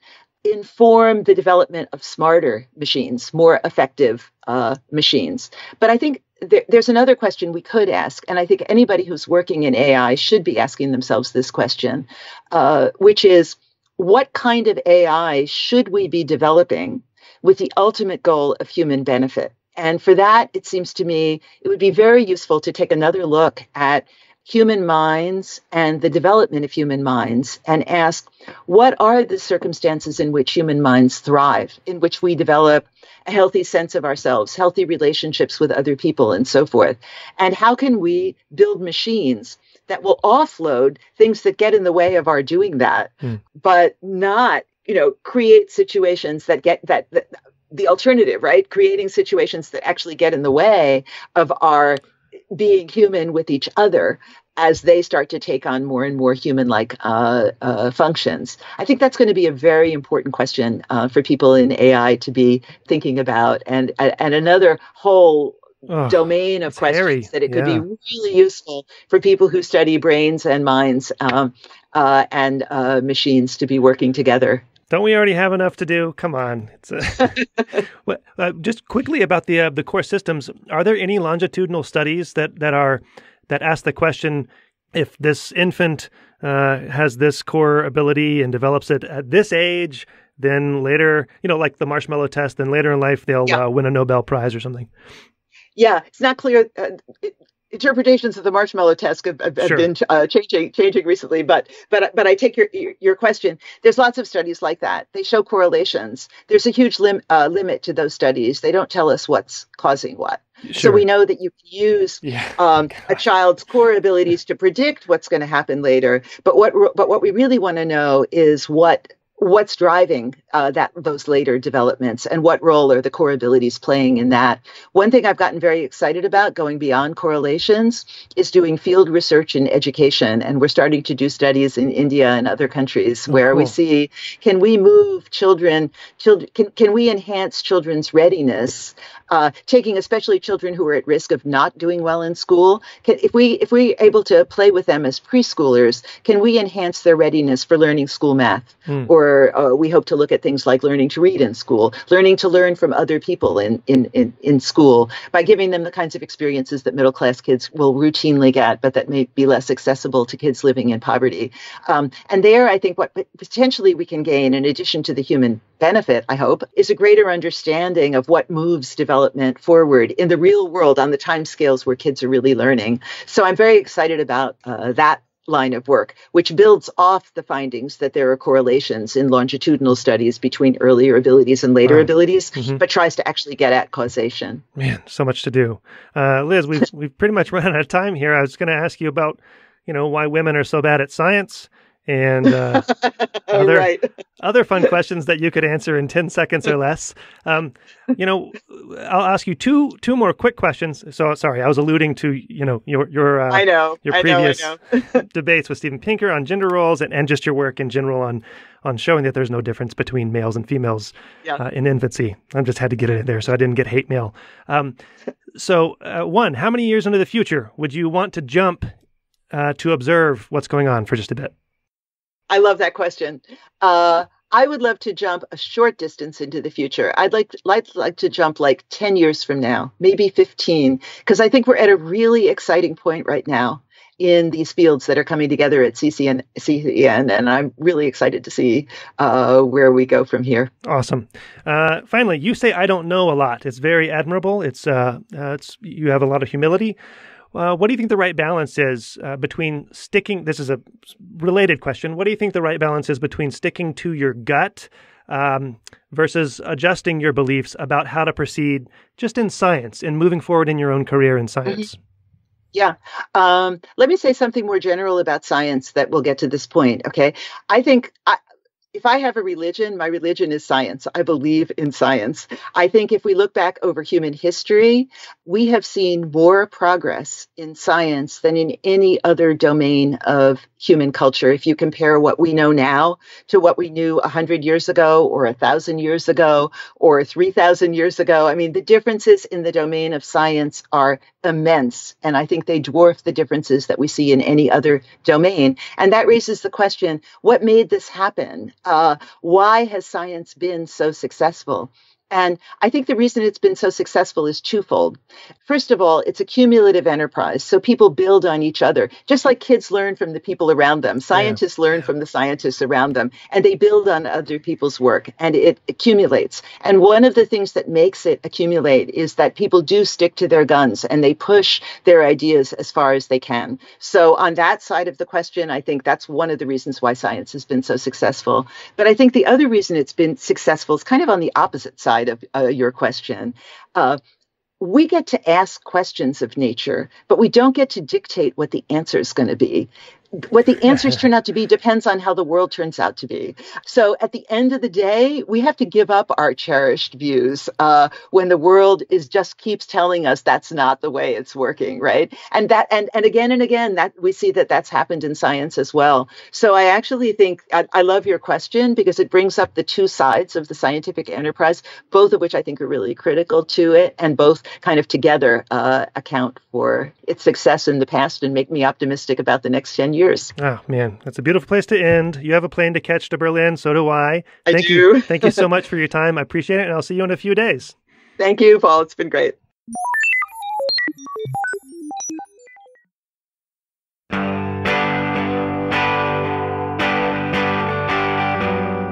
inform the development of smarter machines, more effective uh, machines. But I think there, there's another question we could ask, and I think anybody who's working in AI should be asking themselves this question, uh, which is what kind of AI should we be developing with the ultimate goal of human benefit? And for that, it seems to me it would be very useful to take another look at human minds and the development of human minds and ask what are the circumstances in which human minds thrive, in which we develop a healthy sense of ourselves, healthy relationships with other people, and so forth. And how can we build machines that will offload things that get in the way of our doing that, mm. but not, you know, create situations that get that, that the alternative, right? Creating situations that actually get in the way of our being human with each other as they start to take on more and more human-like uh, uh, functions. I think that's going to be a very important question uh, for people in AI to be thinking about, and and another whole oh, domain of questions hairy. that it could yeah. be really useful for people who study brains and minds um, uh, and uh, machines to be working together. Don't we already have enough to do? Come on. A, uh, just quickly about the uh, the core systems. Are there any longitudinal studies that that are that ask the question if this infant uh, has this core ability and develops it at this age, then later, you know, like the marshmallow test, then later in life they'll yeah. uh, win a Nobel Prize or something. Yeah, it's not clear. Uh, it, interpretations of the marshmallow test have, have, sure. been uh, changing changing recently but but but I take your your question there's lots of studies like that they show correlations there's a huge lim, uh, limit to those studies they don't tell us what's causing what sure. so we know that you can use yeah. um, a child's core abilities to predict what's going to happen later but what but what we really want to know is what what's driving uh, that those later developments and what role are the core abilities playing in that one thing i've gotten very excited about going beyond correlations is doing field research in education and we're starting to do studies in india and other countries oh, where cool. we see can we move children children can, can we enhance children's readiness uh, taking especially children who are at risk of not doing well in school can, if we if we're able to play with them as preschoolers can we enhance their readiness for learning school math mm. or uh, we hope to look at things like learning to read in school, learning to learn from other people in, in, in, in school by giving them the kinds of experiences that middle class kids will routinely get, but that may be less accessible to kids living in poverty. Um, and there, I think what potentially we can gain, in addition to the human benefit, I hope, is a greater understanding of what moves development forward in the real world on the time scales where kids are really learning. So I'm very excited about uh, that line of work, which builds off the findings that there are correlations in longitudinal studies between earlier abilities and later right. abilities, mm-hmm. but tries to actually get at causation. Man, so much to do. Uh, Liz, we've, we've pretty much run out of time here. I was going to ask you about, you know, why women are so bad at science and uh, other right. other fun questions that you could answer in ten seconds or less. Um, you know, I'll ask you two two more quick questions. So sorry, I was alluding to you know your your uh, I know your previous know, know. debates with Steven Pinker on gender roles and, and just your work in general on on showing that there's no difference between males and females yeah. uh, in infancy. I just had to get it in there so I didn't get hate mail. Um, so uh, one, how many years into the future would you want to jump uh, to observe what's going on for just a bit? I love that question. Uh, I would love to jump a short distance into the future. I'd like like like to jump like 10 years from now, maybe 15, because I think we're at a really exciting point right now in these fields that are coming together at CCN, CCN and I'm really excited to see uh, where we go from here. Awesome. Uh, finally, you say I don't know a lot. It's very admirable. It's uh, uh it's you have a lot of humility. Uh, what do you think the right balance is uh, between sticking? This is a related question. What do you think the right balance is between sticking to your gut um, versus adjusting your beliefs about how to proceed just in science and moving forward in your own career in mm-hmm. science? Mm-hmm. Yeah. Um, let me say something more general about science that will get to this point. Okay. I think I, if I have a religion, my religion is science. I believe in science. I think if we look back over human history, we have seen more progress in science than in any other domain of human culture. If you compare what we know now to what we knew 100 years ago, or 1,000 years ago, or 3,000 years ago, I mean, the differences in the domain of science are immense. And I think they dwarf the differences that we see in any other domain. And that raises the question what made this happen? Uh, why has science been so successful? And I think the reason it's been so successful is twofold. First of all, it's a cumulative enterprise. So people build on each other, just like kids learn from the people around them. Scientists yeah. learn from the scientists around them, and they build on other people's work, and it accumulates. And one of the things that makes it accumulate is that people do stick to their guns and they push their ideas as far as they can. So, on that side of the question, I think that's one of the reasons why science has been so successful. But I think the other reason it's been successful is kind of on the opposite side side of uh, your question. Uh, we get to ask questions of nature, but we don't get to dictate what the answer is going to be what the answers turn out to be depends on how the world turns out to be. So at the end of the day, we have to give up our cherished views uh, when the world is just keeps telling us that's not the way it's working, right? And that and and again and again that we see that that's happened in science as well. So I actually think I, I love your question because it brings up the two sides of the scientific enterprise, both of which I think are really critical to it, and both kind of together uh, account for its success in the past and make me optimistic about the next ten years years. Oh man, that's a beautiful place to end. You have a plane to catch to Berlin, so do I. I Thank do. you. Thank you so much for your time. I appreciate it, and I'll see you in a few days. Thank you, Paul. It's been great.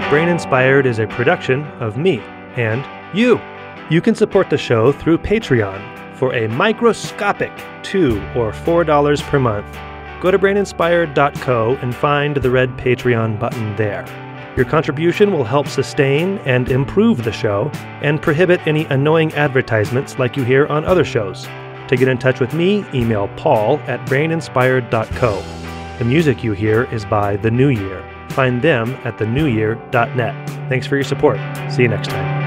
Brain Inspired is a production of me and you. You can support the show through Patreon for a microscopic two or four dollars per month, go to braininspired.co and find the red Patreon button there. Your contribution will help sustain and improve the show and prohibit any annoying advertisements like you hear on other shows. To get in touch with me, email paul at braininspired.co. The music you hear is by The New Year. Find them at thenewyear.net. Thanks for your support. See you next time.